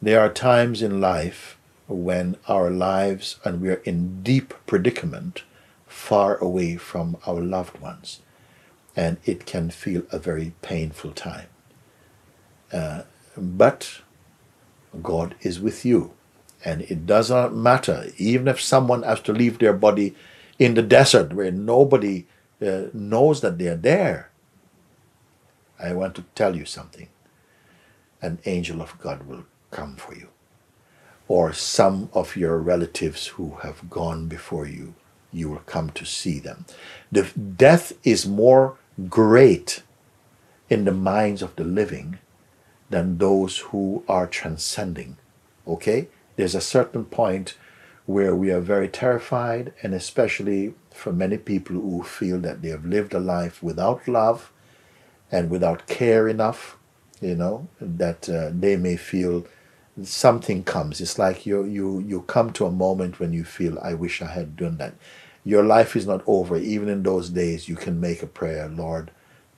There are times in life when our lives and we are in deep predicament far away from our loved ones, and it can feel a very painful time. Uh, but God is with you, and it does not matter, even if someone has to leave their body in the desert where nobody uh, knows that they are there. I want to tell you something. An angel of God will come for you. Or some of your relatives who have gone before you, you will come to see them. The death is more great in the minds of the living than those who are transcending. Okay? There's a certain point where we are very terrified, and especially for many people who feel that they have lived a life without love and without care enough, you know, that uh, they may feel something comes. It's like you you you come to a moment when you feel, I wish I had done that. Your life is not over. Even in those days, you can make a prayer, Lord,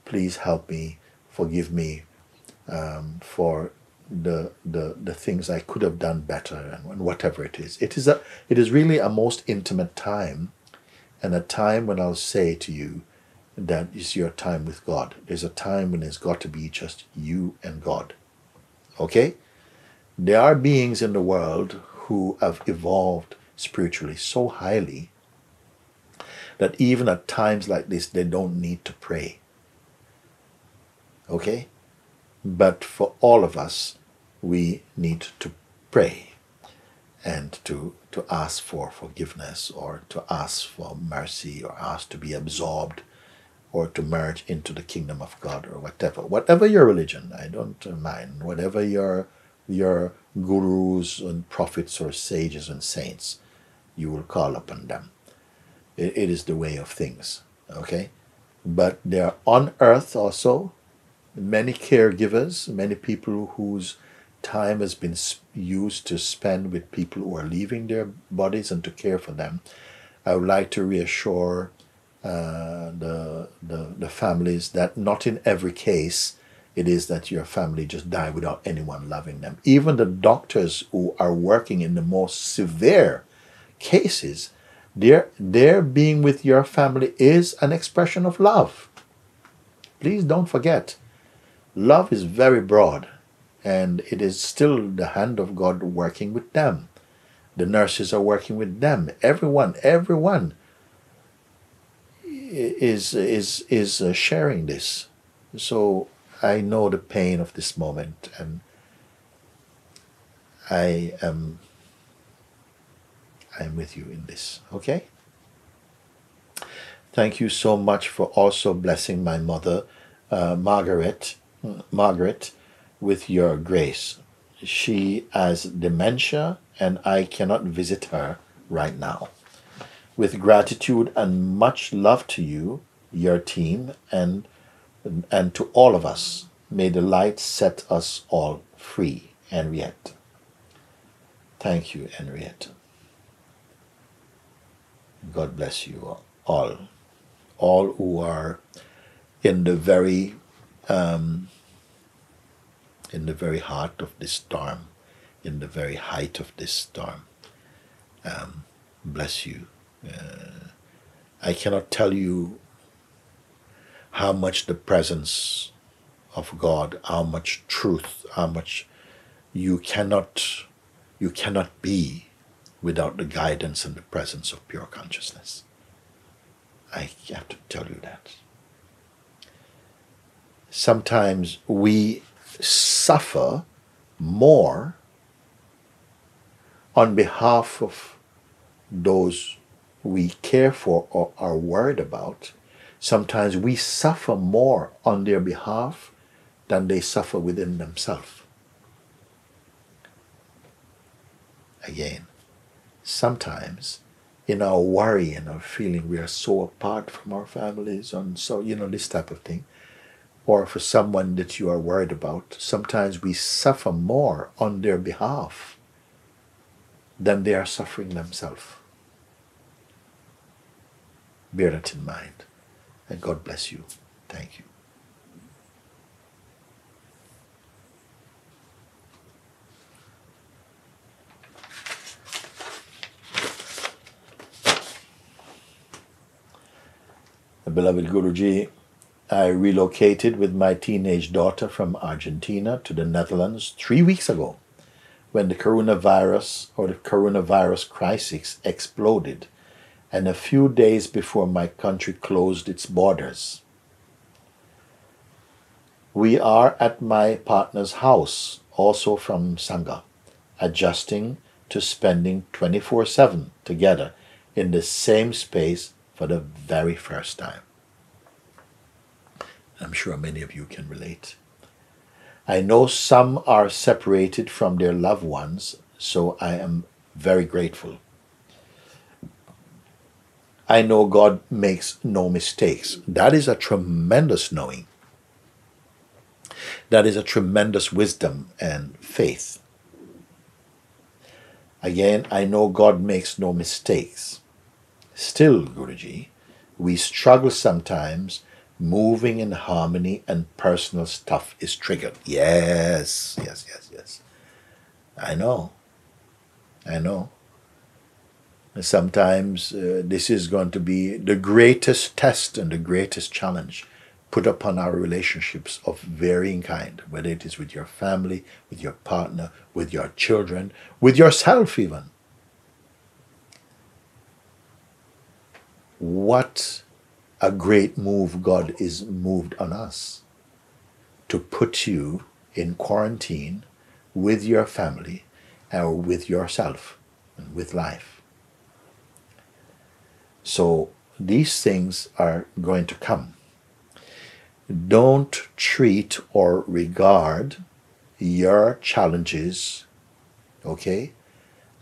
please help me, forgive me um, for the, the the things I could have done better and, whatever it is. It is a it is really a most intimate time, and a time when I'll say to you that is your time with God. There's a time when it's got to be just you and God. Okay? There are beings in the world who have evolved spiritually so highly that even at times like this, they don't need to pray. Okay? But for all of us, we need to pray and to, to ask for forgiveness or to ask for mercy or ask to be absorbed or to merge into the kingdom of God or whatever. Whatever your religion, I don't mind. Whatever your your gurus and prophets or sages and saints, you will call upon them. It, it is the way of things. Okay? But there are on earth also many caregivers, many people whose time has been used to spend with people who are leaving their bodies and to care for them. I would like to reassure uh, the, the, the families that not in every case it is that your family just die without anyone loving them. Even the doctors who are working in the most severe cases, their, their being with your family is an expression of love. Please don't forget, love is very broad and it is still the hand of God working with them. The nurses are working with them. Everyone, everyone is is is uh, sharing this. So I know the pain of this moment, and I am I'm with you in this. Okay. Thank you so much for also blessing my mother, uh, Margaret, Margaret, with your grace. She has dementia and I cannot visit her right now. With gratitude and much love to you, your team, and, and to all of us, may the light set us all free, Henriette. Thank you, Henriette. God bless you all. All who are in the very um, in the very heart of this storm, in the very height of this storm. Um, bless you. Uh, I cannot tell you how much the presence of God, how much truth, how much you cannot you cannot be without the guidance and the presence of pure consciousness. I have to tell you that. Sometimes we suffer more on behalf of those we care for or are worried about. Sometimes we suffer more on their behalf than they suffer within themselves. Again, sometimes in our worry and our feeling we are so apart from our families and so you know this type of thing or for someone that you are worried about, sometimes we suffer more on their behalf than they are suffering themselves. Bear that in mind. And God bless you. Thank you. Beloved Guruji, I relocated with my teenage daughter from Argentina to the Netherlands three weeks ago when the coronavirus or the coronavirus crisis exploded and a few days before my country closed its borders. We are at my partner's house, also from Sangha, adjusting to spending 24 7 together in the same space for the very first time. I'm sure many of you can relate. I know some are separated from their loved ones, so I am very grateful. I know God makes no mistakes. That is a tremendous knowing. That is a tremendous wisdom and faith. Again, I know God makes no mistakes. Still, Guruji, we struggle sometimes moving in harmony and personal stuff is triggered. Yes, yes, yes, yes. I know. I know. Sometimes uh, this is going to be the greatest test and the greatest challenge put upon our relationships of varying kind, whether it is with your family, with your partner, with your children, with yourself even. what a great move God is moved on us to put you in quarantine with your family or with yourself and with life. So these things are going to come. Don't treat or regard your challenges, okay,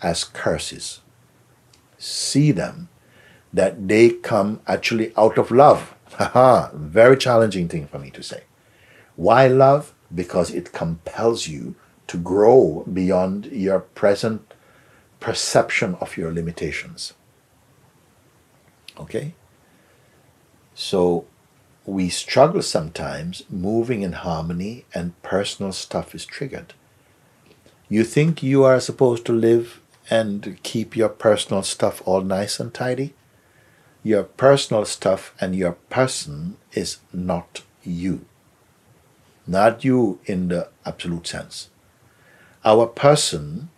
as curses. See them that they come actually out of love. Haha, very challenging thing for me to say. Why love? Because it compels you to grow beyond your present perception of your limitations. Okay? So we struggle sometimes moving in harmony and personal stuff is triggered. You think you are supposed to live and keep your personal stuff all nice and tidy? Your personal stuff and your person is not you. Not you in the absolute sense. Our person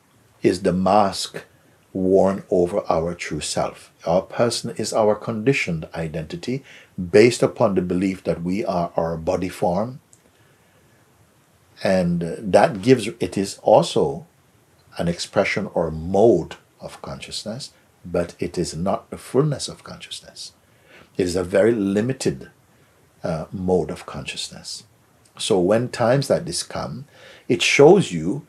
is the mask worn over our true self. Our person is our conditioned identity based upon the belief that we are our body form. And that gives, it is also an expression or mode of consciousness, but it is not the fullness of consciousness. It is a very limited uh, mode of consciousness. So when times like this come, it shows you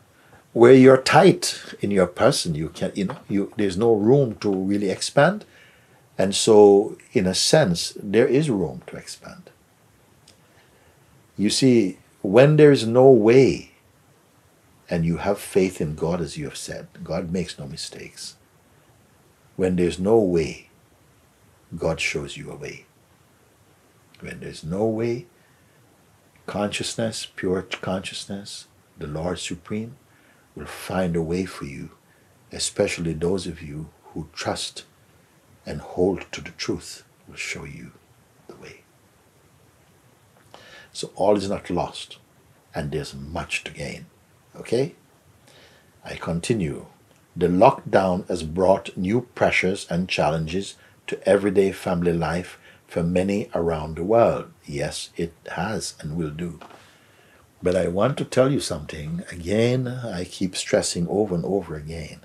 where you're tight in your person. You can, you know, you there's no room to really expand, and so in a sense, there is room to expand. You see, when there is no way, and you have faith in God, as you have said, God makes no mistakes. When there's no way, God shows you a way. When there's no way, consciousness, pure consciousness, the Lord Supreme, will find a way for you, especially those of you who trust and hold to the truth will show you the way. So all is not lost, and there's much to gain. Okay? I continue. The lockdown has brought new pressures and challenges to everyday family life for many around the world. Yes, it has and will do. But I want to tell you something. Again, I keep stressing over and over again.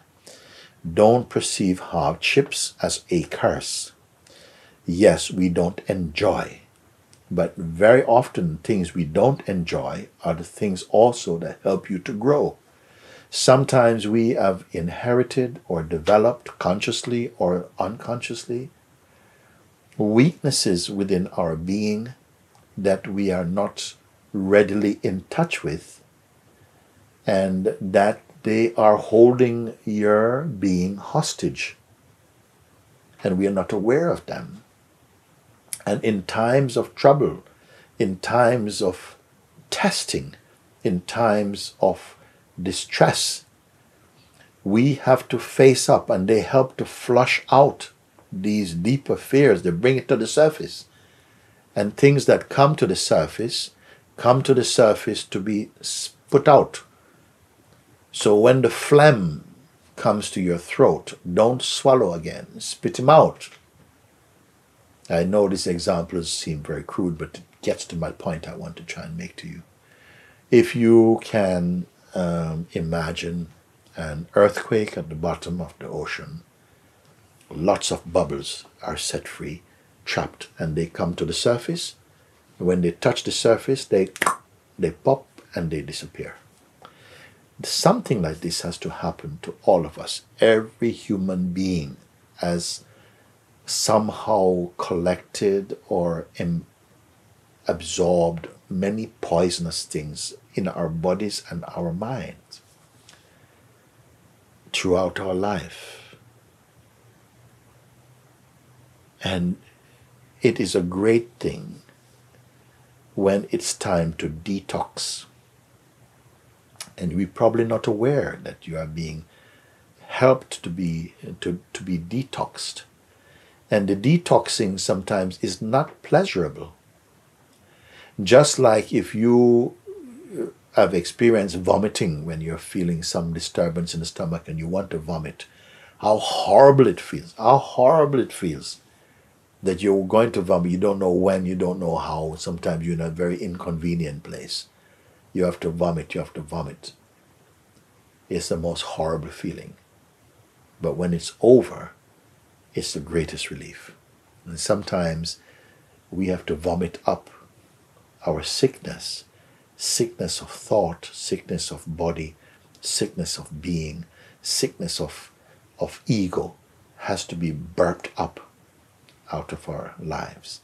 Don't perceive hardships as a curse. Yes, we don't enjoy, but very often things we don't enjoy are the things also that help you to grow. Sometimes we have inherited or developed consciously or unconsciously weaknesses within our being that we are not readily in touch with, and that they are holding your being hostage, and we are not aware of them. And in times of trouble, in times of testing, in times of distress, we have to face up and they help to flush out these deeper fears. They bring it to the surface. And things that come to the surface come to the surface to be put out. So when the phlegm comes to your throat, don't swallow again, spit him out. I know these examples seem very crude, but it gets to my point I want to try and make to you. If you can um, imagine an earthquake at the bottom of the ocean, lots of bubbles are set free, trapped, and they come to the surface when they touch the surface, they, they pop and they disappear. Something like this has to happen to all of us. Every human being has somehow collected or absorbed many poisonous things in our bodies and our minds throughout our life. And it is a great thing when it's time to detox. And we're probably not aware that you are being helped to be to, to be detoxed. And the detoxing sometimes is not pleasurable. Just like if you have experienced vomiting when you're feeling some disturbance in the stomach and you want to vomit, how horrible it feels, how horrible it feels. that you're going to vomit. You don't know when, you don't know how. Sometimes you're in a very inconvenient place. You have to vomit, you have to vomit. It's the most horrible feeling. But when it's over, it's the greatest relief. And sometimes we have to vomit up our sickness sickness of thought, sickness of body, sickness of being, sickness of, of ego has to be burped up out of our lives.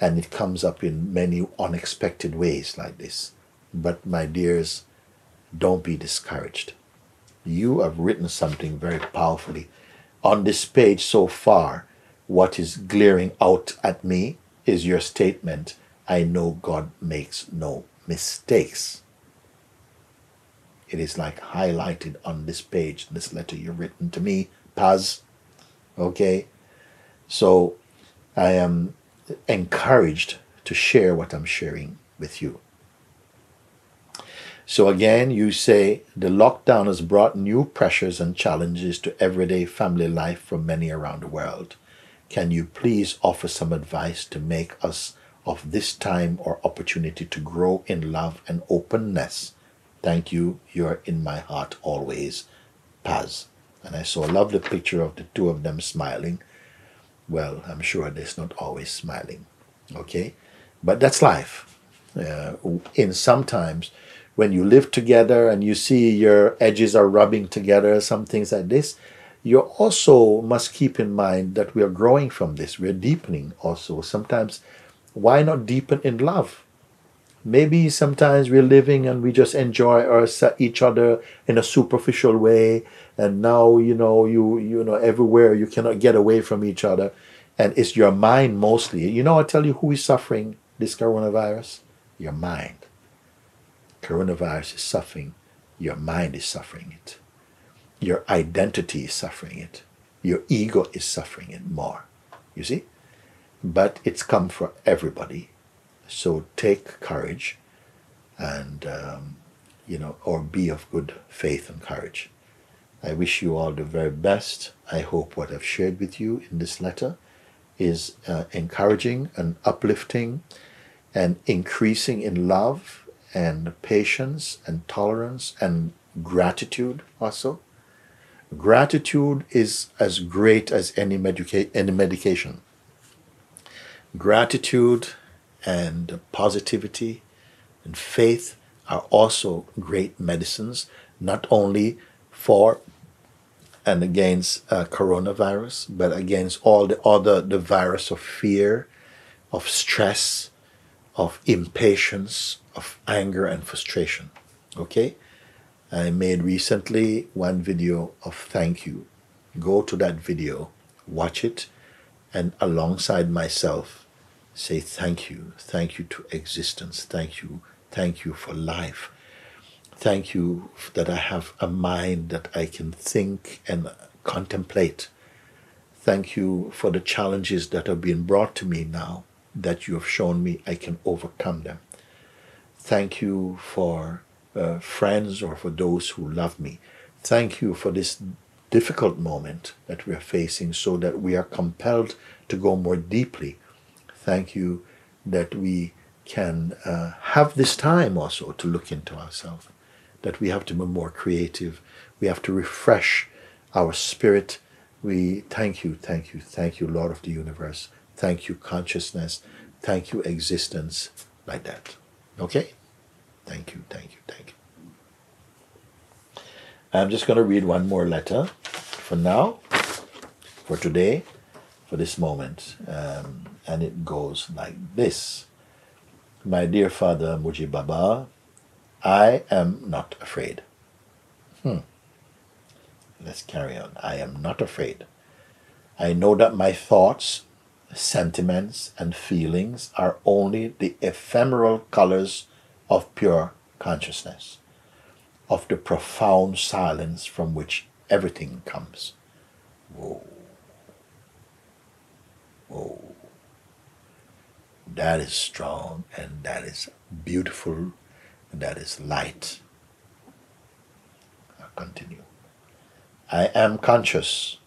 And it comes up in many unexpected ways like this. But my dears, don't be discouraged. You have written something very powerfully. On this page so far, what is glaring out at me is your statement I know God makes no mistakes. It is like highlighted on this page, this letter you've written to me, Paz. Okay? So I am encouraged to share what I'm sharing with you. So again, you say the lockdown has brought new pressures and challenges to everyday family life for many around the world. Can you please offer some advice to make us of this time or opportunity to grow in love and openness. Thank you. You're in my heart always. Paz. And I saw a lovely picture of the two of them smiling. Well, I'm sure they're not always smiling. Okay? But that's life. Uh, in sometimes when you live together and you see your edges are rubbing together, some things like this, you also must keep in mind that we are growing from this. We're deepening also. Sometimes why not deepen in love? Maybe sometimes we're living and we just enjoy our, uh, each other in a superficial way, and now you know you you know everywhere you cannot get away from each other, and it's your mind mostly. You know, I tell you who is suffering this coronavirus? Your mind. Coronavirus is suffering. Your mind is suffering it. Your identity is suffering it. Your ego is suffering it more. You see? But it's come for everybody. So take courage and, um, you know, or be of good faith and courage. I wish you all the very best. I hope what I've shared with you in this letter is uh, encouraging and uplifting and increasing in love and patience and tolerance and gratitude also. Gratitude is as great as any, medica- any medication gratitude and positivity and faith are also great medicines, not only for and against uh, coronavirus, but against all the other the virus of fear, of stress, of impatience, of anger and frustration. Okay, I made recently one video of thank you. Go to that video, watch it, and alongside myself say thank you, thank you to existence, thank you, thank you for life. Thank you that I have a mind that I can think and contemplate. Thank you for the challenges that have been brought to me now that you have shown me I can overcome them. Thank you for uh, friends or for those who love me. Thank you for this difficult moment that we are facing so that we are compelled to go more deeply. Thank you that we can uh, have this time also to look into ourselves, that we have to be more creative, we have to refresh our spirit. We thank you, thank you, thank you, Lord of the universe. Thank you, consciousness. Thank you, existence, like that. Okay? Thank you, thank you, thank you. I'm just going to read one more letter for now, for today, for this moment. Um, and it goes like this My dear Father Moojibaba, I am not afraid. Hmm. Let's carry on. I am not afraid. I know that my thoughts, sentiments, and feelings are only the ephemeral colors of pure consciousness, of the profound silence from which everything comes. Whoa. Whoa. That is strong and that is beautiful and that is light. I'll continue. I am conscious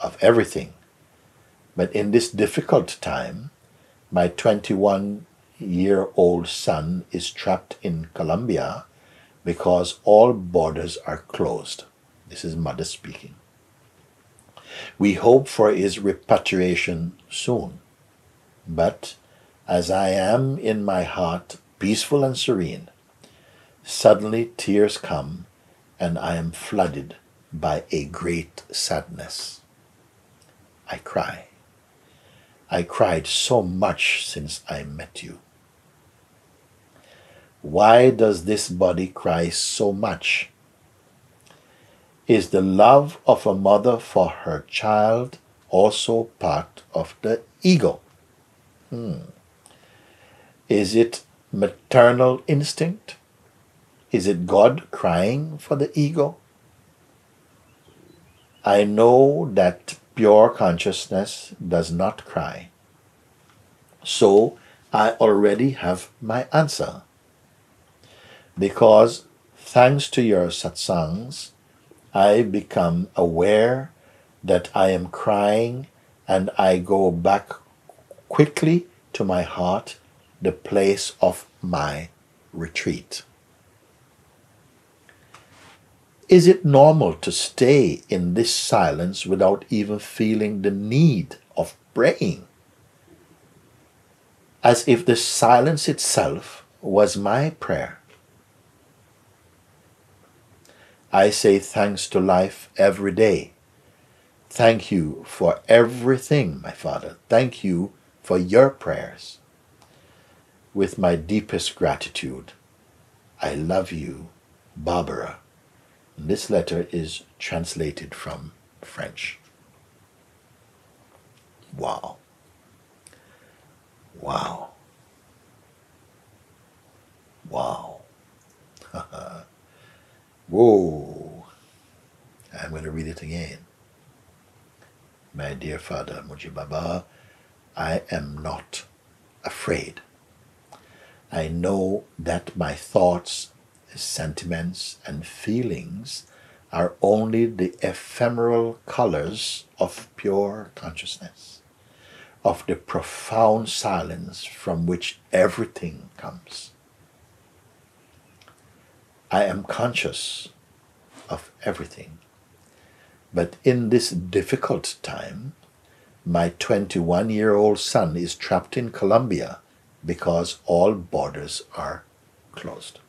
of everything But in this difficult time, my 21 year old son is trapped in Colombia because all borders are closed. This is mother speaking. We hope for his repatriation soon. But as I am in my heart peaceful and serene, suddenly tears come and I am flooded by a great sadness. I cry. I cried so much since I met you. Why does this body cry so much? Is the love of a mother for her child also part of the ego? Hmm. Is it maternal instinct? Is it God crying for the ego? I know that pure consciousness does not cry. So I already have my answer. Because thanks to your satsangs, I become aware that I am crying and I go back quickly to my heart, the place of my retreat. Is it normal to stay in this silence without even feeling the need of praying? As if the silence itself was my prayer. I say thanks to life every day. Thank you for everything, my Father. Thank you for your prayers. With my deepest gratitude, I love you, Barbara. This letter is translated from French. Wow. Wow. Wow. Whoa. I'm going to read it again. My dear Father Moojibaba, I am not afraid. I know that my thoughts sentiments, and feelings are only the ephemeral colors of pure consciousness, of the profound silence from which everything comes. I am conscious of everything. But in this difficult time, my 21 year old son is trapped in Colombia because all borders are closed.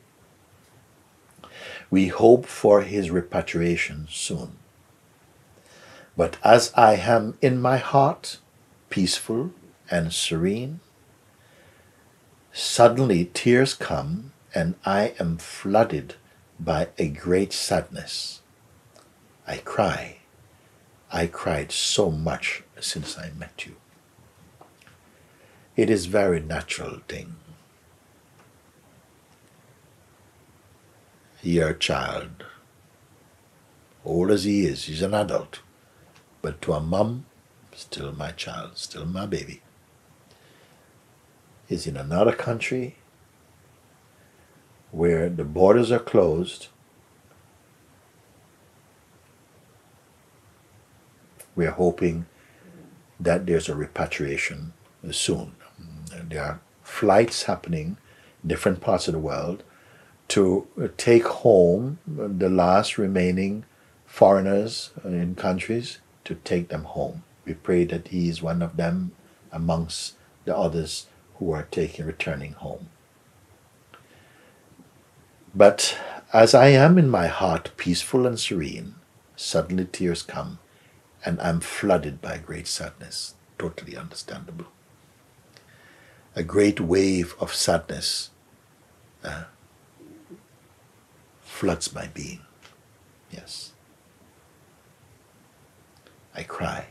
We hope for his repatriation soon. But as I am in my heart peaceful and serene, suddenly tears come and I am flooded by a great sadness. I cry. I cried so much since I met you. It is very natural thing. your child. Old as he is, he's an adult. But to a mom, still my child, still my baby. Is in another country where the borders are closed. We are hoping that there's a repatriation soon. There are flights happening in different parts of the world to take home the last remaining foreigners in countries to take them home. We pray that he is one of them amongst the others who are taking returning home. But as I am in my heart peaceful and serene, suddenly tears come and I'm flooded by great sadness. Totally understandable. A great wave of sadness uh, floods my being. Yes. I cry.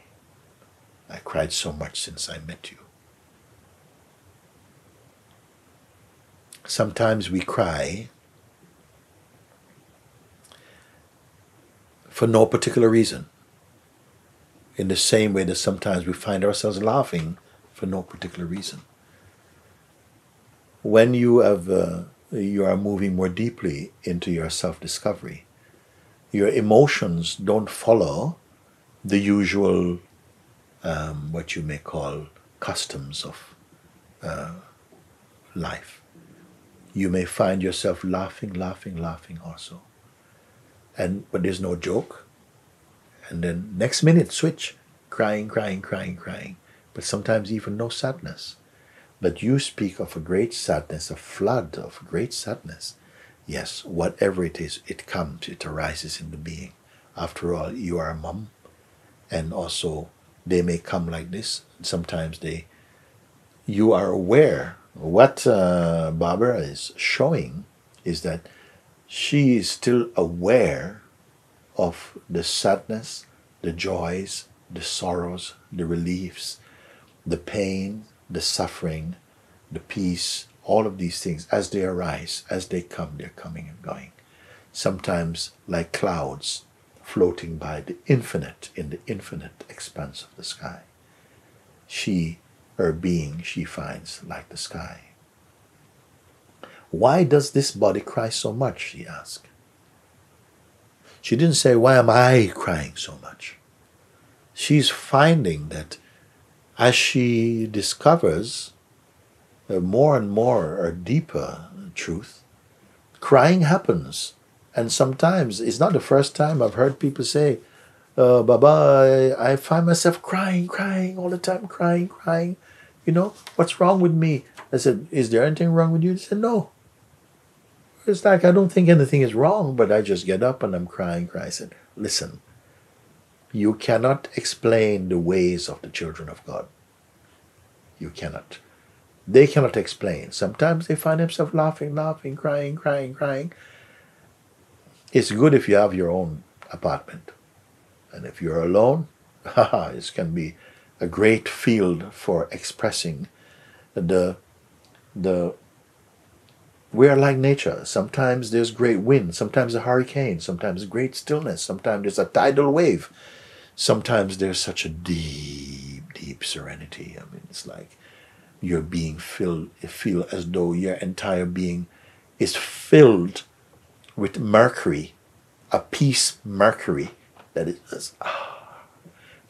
I cried so much since I met you. Sometimes we cry for no particular reason. In the same way that sometimes we find ourselves laughing for no particular reason. When you have uh, you are moving more deeply into your self discovery. Your emotions don't follow the usual um, what you may call customs of uh, life. You may find yourself laughing, laughing, laughing also. And but there's no joke. And then next minute switch, crying, crying, crying, crying. But sometimes even no sadness. But you speak of a great sadness, a flood of great sadness. Yes, whatever it is, it comes, it arises in the being. After all, you are a mom, and also they may come like this. Sometimes they, you are aware. What uh, Barbara is showing is that she is still aware of the sadness, the joys, the sorrows, the reliefs, the pain, the suffering, the peace, all of these things as they arise, as they come, they're coming and going. Sometimes like clouds floating by the infinite in the infinite expanse of the sky. She, her being, she finds like the sky. Why does this body cry so much? she asked. She didn't say, Why am I crying so much? She's finding that as she discovers more and more a deeper truth, crying happens and sometimes it's not the first time I've heard people say, uh, Baba, I, I find myself crying, crying all the time, crying, crying. You know, what's wrong with me? I said, Is there anything wrong with you? They said, No. It's like I don't think anything is wrong, but I just get up and I'm crying, crying. I said, Listen, you cannot explain the ways of the children of God. You cannot. They cannot explain. Sometimes they find themselves laughing, laughing, crying, crying, crying. It's good if you have your own apartment. And if you're alone, haha, it can be a great field for expressing the the we are like nature. Sometimes there's great wind, sometimes a hurricane, sometimes great stillness, sometimes there's a tidal wave. Sometimes there's such a deep, deep serenity. I mean, it's like you're being filled, feel as though your entire being is filled with mercury, a peace mercury that is. Ah.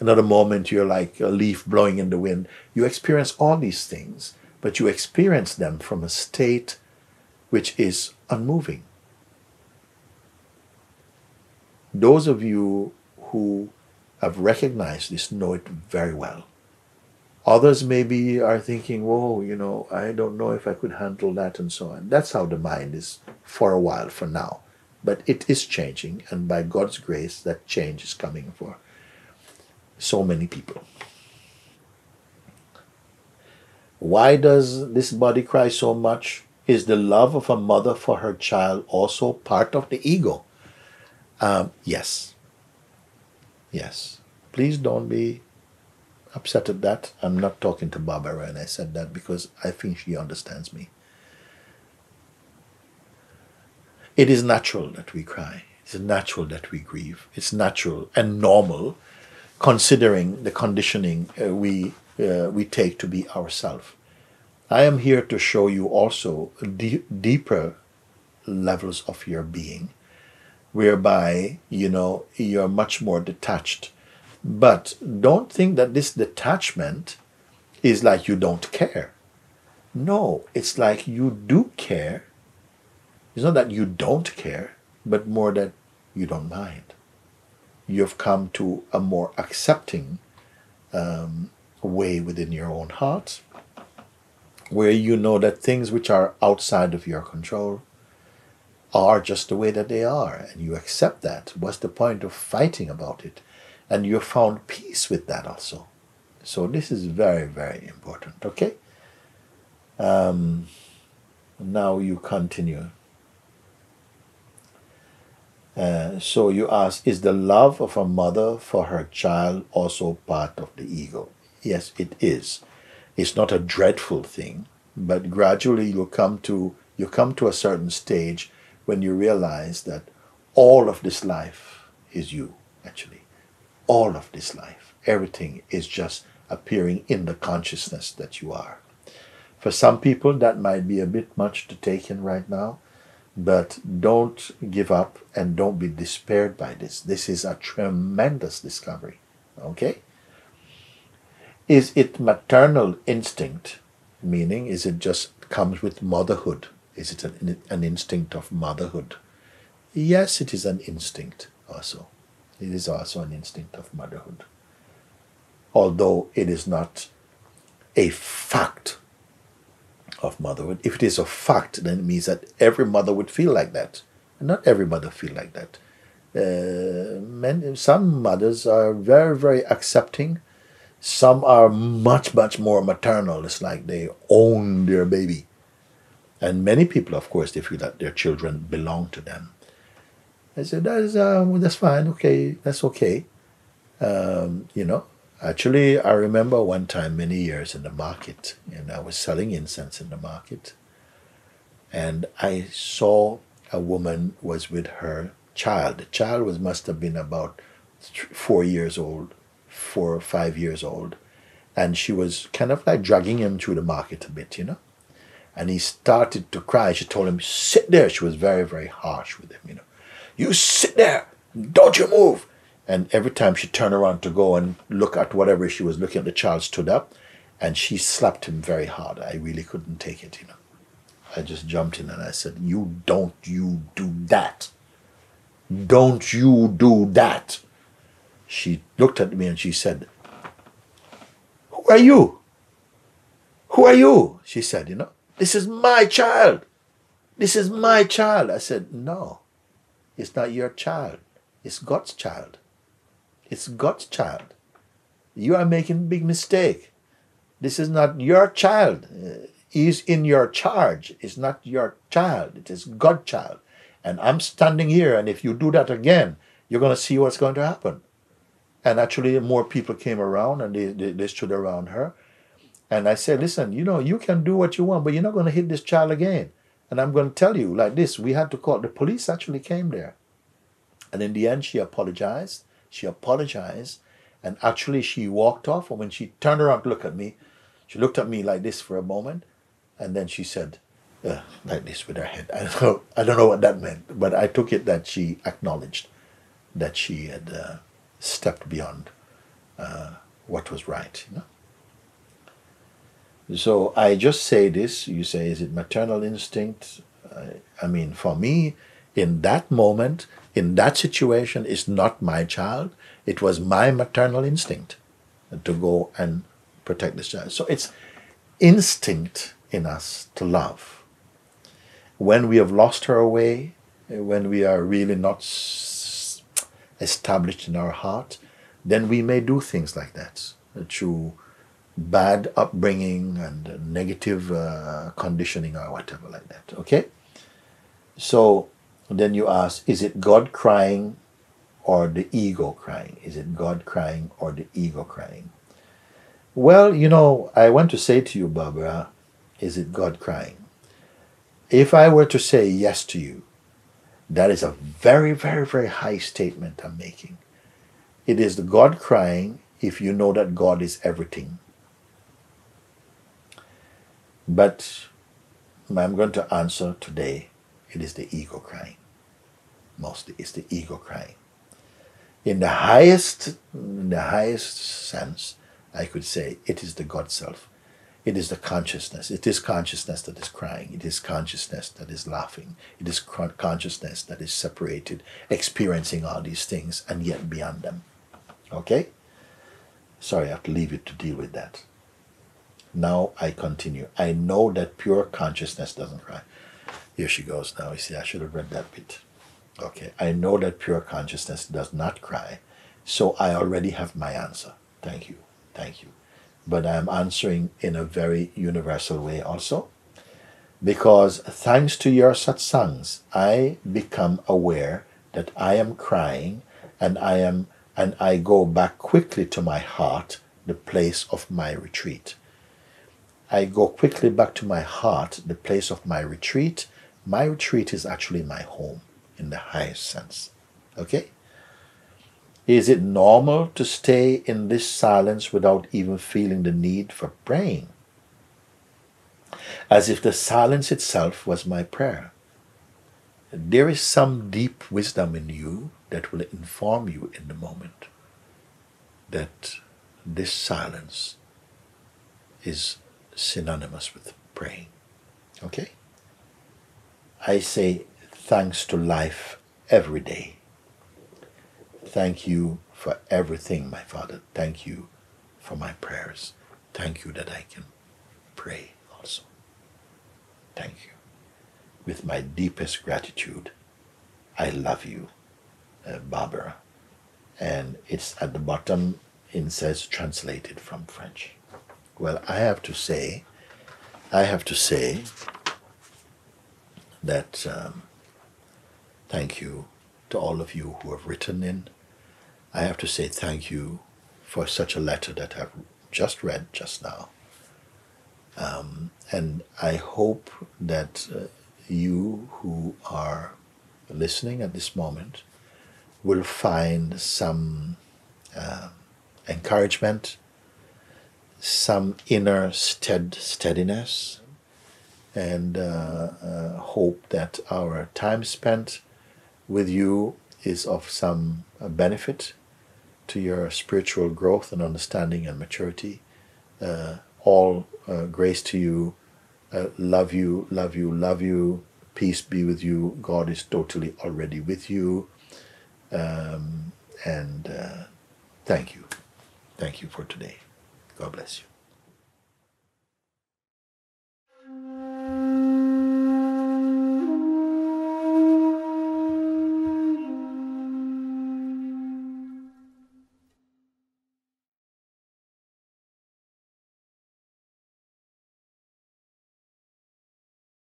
Another moment you're like a leaf blowing in the wind. You experience all these things, but you experience them from a state which is unmoving. Those of you who have recognized this know it very well. Others maybe are thinking, whoa, you know, I don't know if I could handle that and so on. That's how the mind is for a while, for now. But it is changing, and by God's grace, that change is coming for so many people. Why does this body cry so much? Is the love of a mother for her child also part of the ego? Um, yes. Yes. Please don't be upset at that. I'm not talking to Barbara and I said that because I think she understands me. It is natural that we cry. It's natural that we grieve. It's natural and normal considering the conditioning uh, we, uh, we take to be ourself. I am here to show you also de- deeper levels of your being, whereby, you know, you're much more detached but don't think that this detachment is like you don't care. No, it's like you do care. It's not that you don't care, but more that you don't mind. You've come to a more accepting um, way within your own heart, where you know that things which are outside of your control are just the way that they are, and you accept that. What's the point of fighting about it? and you found peace with that also. So this is very, very important. Okay? Um, now you continue. Uh, so you ask, is the love of a mother for her child also part of the ego? Yes, it is. It's not a dreadful thing, but gradually you come to you come to a certain stage when you realize that all of this life is you, actually all of this life. Everything is just appearing in the consciousness that you are. For some people, that might be a bit much to take in right now, but don't give up and don't be despaired by this. This is a tremendous discovery. Okay? Is it maternal instinct? Meaning, is it just comes with motherhood? Is it an, an instinct of motherhood? Yes, it is an instinct also. It is also an instinct of motherhood. Although it is not a fact of motherhood. If it is a fact, then it means that every mother would feel like that. Not every mother feel like that. Uh, men, some mothers are very, very accepting. Some are much, much more maternal. It's like they own their baby. And many people, of course, they feel that their children belong to them. I said, that's, um, that's fine, okay, that's okay. Um, you know, actually, I remember one time many years in the market, and I was selling incense in the market, and I saw a woman was with her child. The child was must have been about four years old, four or five years old, and she was kind of like dragging him through the market a bit, you know. And he started to cry. She told him, "Sit there." She was very, very harsh with him, you know. You sit there, don't you move. And every time she turned around to go and look at whatever she was looking at, the child stood up, and she slapped him very hard. I really couldn't take it, you know. I just jumped in and I said, You don't you do that. Don't you do that. She looked at me and she said, Who are you? Who are you? She said, You know, this is my child. This is my child. I said, No, it's not your child. It's God's child. It's God's child. You are making a big mistake. This is not your child is in your charge. It's not your child, it is God's child. And I'm standing here, and if you do that again, you're going to see what's going to happen. And actually, more people came around and they, they, they stood around her. And I said, Listen, you know, you can do what you want, but you're not going to hit this child again. And I'm going to tell you like this we had to call, the police actually came there. And in the end, she apologized. She apologized. And actually, she walked off. And when she turned around to look at me, she looked at me like this for a moment. And then she said, uh, like this with her head. I don't, know, I don't know what that meant, but I took it that she acknowledged that she had uh, stepped beyond uh, what was right. You know? So I just say this. You say, is it maternal instinct? I mean, for me, in that moment, in that situation, it's not my child. It was my maternal instinct to go and protect this child. So it's instinct in us to love. When we have lost our way, when we are really not established in our heart, then we may do things like that through bad upbringing and negative uh, conditioning or whatever like that. Okay? So then you ask, is it God crying or the ego crying? Is it God crying or the ego crying? Well, you know, I want to say to you, Barbara, is it God crying? If I were to say yes to you, that is a very, very, very high statement I'm making. It is the God crying if you know that God is everything. But I'm going to answer today it is the ego crying. Mostly it's the ego crying. In the highest in the highest sense, I could say it is the God self. It is the consciousness. It is consciousness that is crying. It is consciousness that is laughing. It is consciousness that is separated, experiencing all these things and yet beyond them. Okay? Sorry, I have to leave you to deal with that. Now I continue. I know that pure consciousness doesn't cry. Here she goes now. You see, I should have read that bit. Okay. I know that pure consciousness does not cry. So I already have my answer. Thank you. Thank you but I'm answering in a very universal way also. Because thanks to your satsangs, I become aware that I am crying and I am and I go back quickly to my heart, the place of my retreat. I go quickly back to my heart, the place of my retreat. My retreat is actually my home in the highest sense. Okay? Is it normal to stay in this silence without even feeling the need for praying? As if the silence itself was my prayer. There is some deep wisdom in you that will inform you in the moment that this silence is synonymous with praying. Okay? I say thanks to life every day. Thank you for everything, my Father. Thank you for my prayers. Thank you that I can pray also. Thank you. With my deepest gratitude, I love you, uh, Barbara. And it's at the bottom, it says translated from French. Well, I have to say, I have to say that um, thank you to all of you who have written in. I have to say thank you for such a letter that I've just read just now. Um, and I hope that uh, you who are listening at this moment will find some uh, encouragement, some inner stead, steadiness, and uh, uh, hope that our time spent with you is of some uh, benefit to your spiritual growth and understanding and maturity. Uh, all uh, grace to you. Uh, love you, love you, love you. Peace be with you. God is totally already with you. Um, and uh, thank you. Thank you for today. God bless you.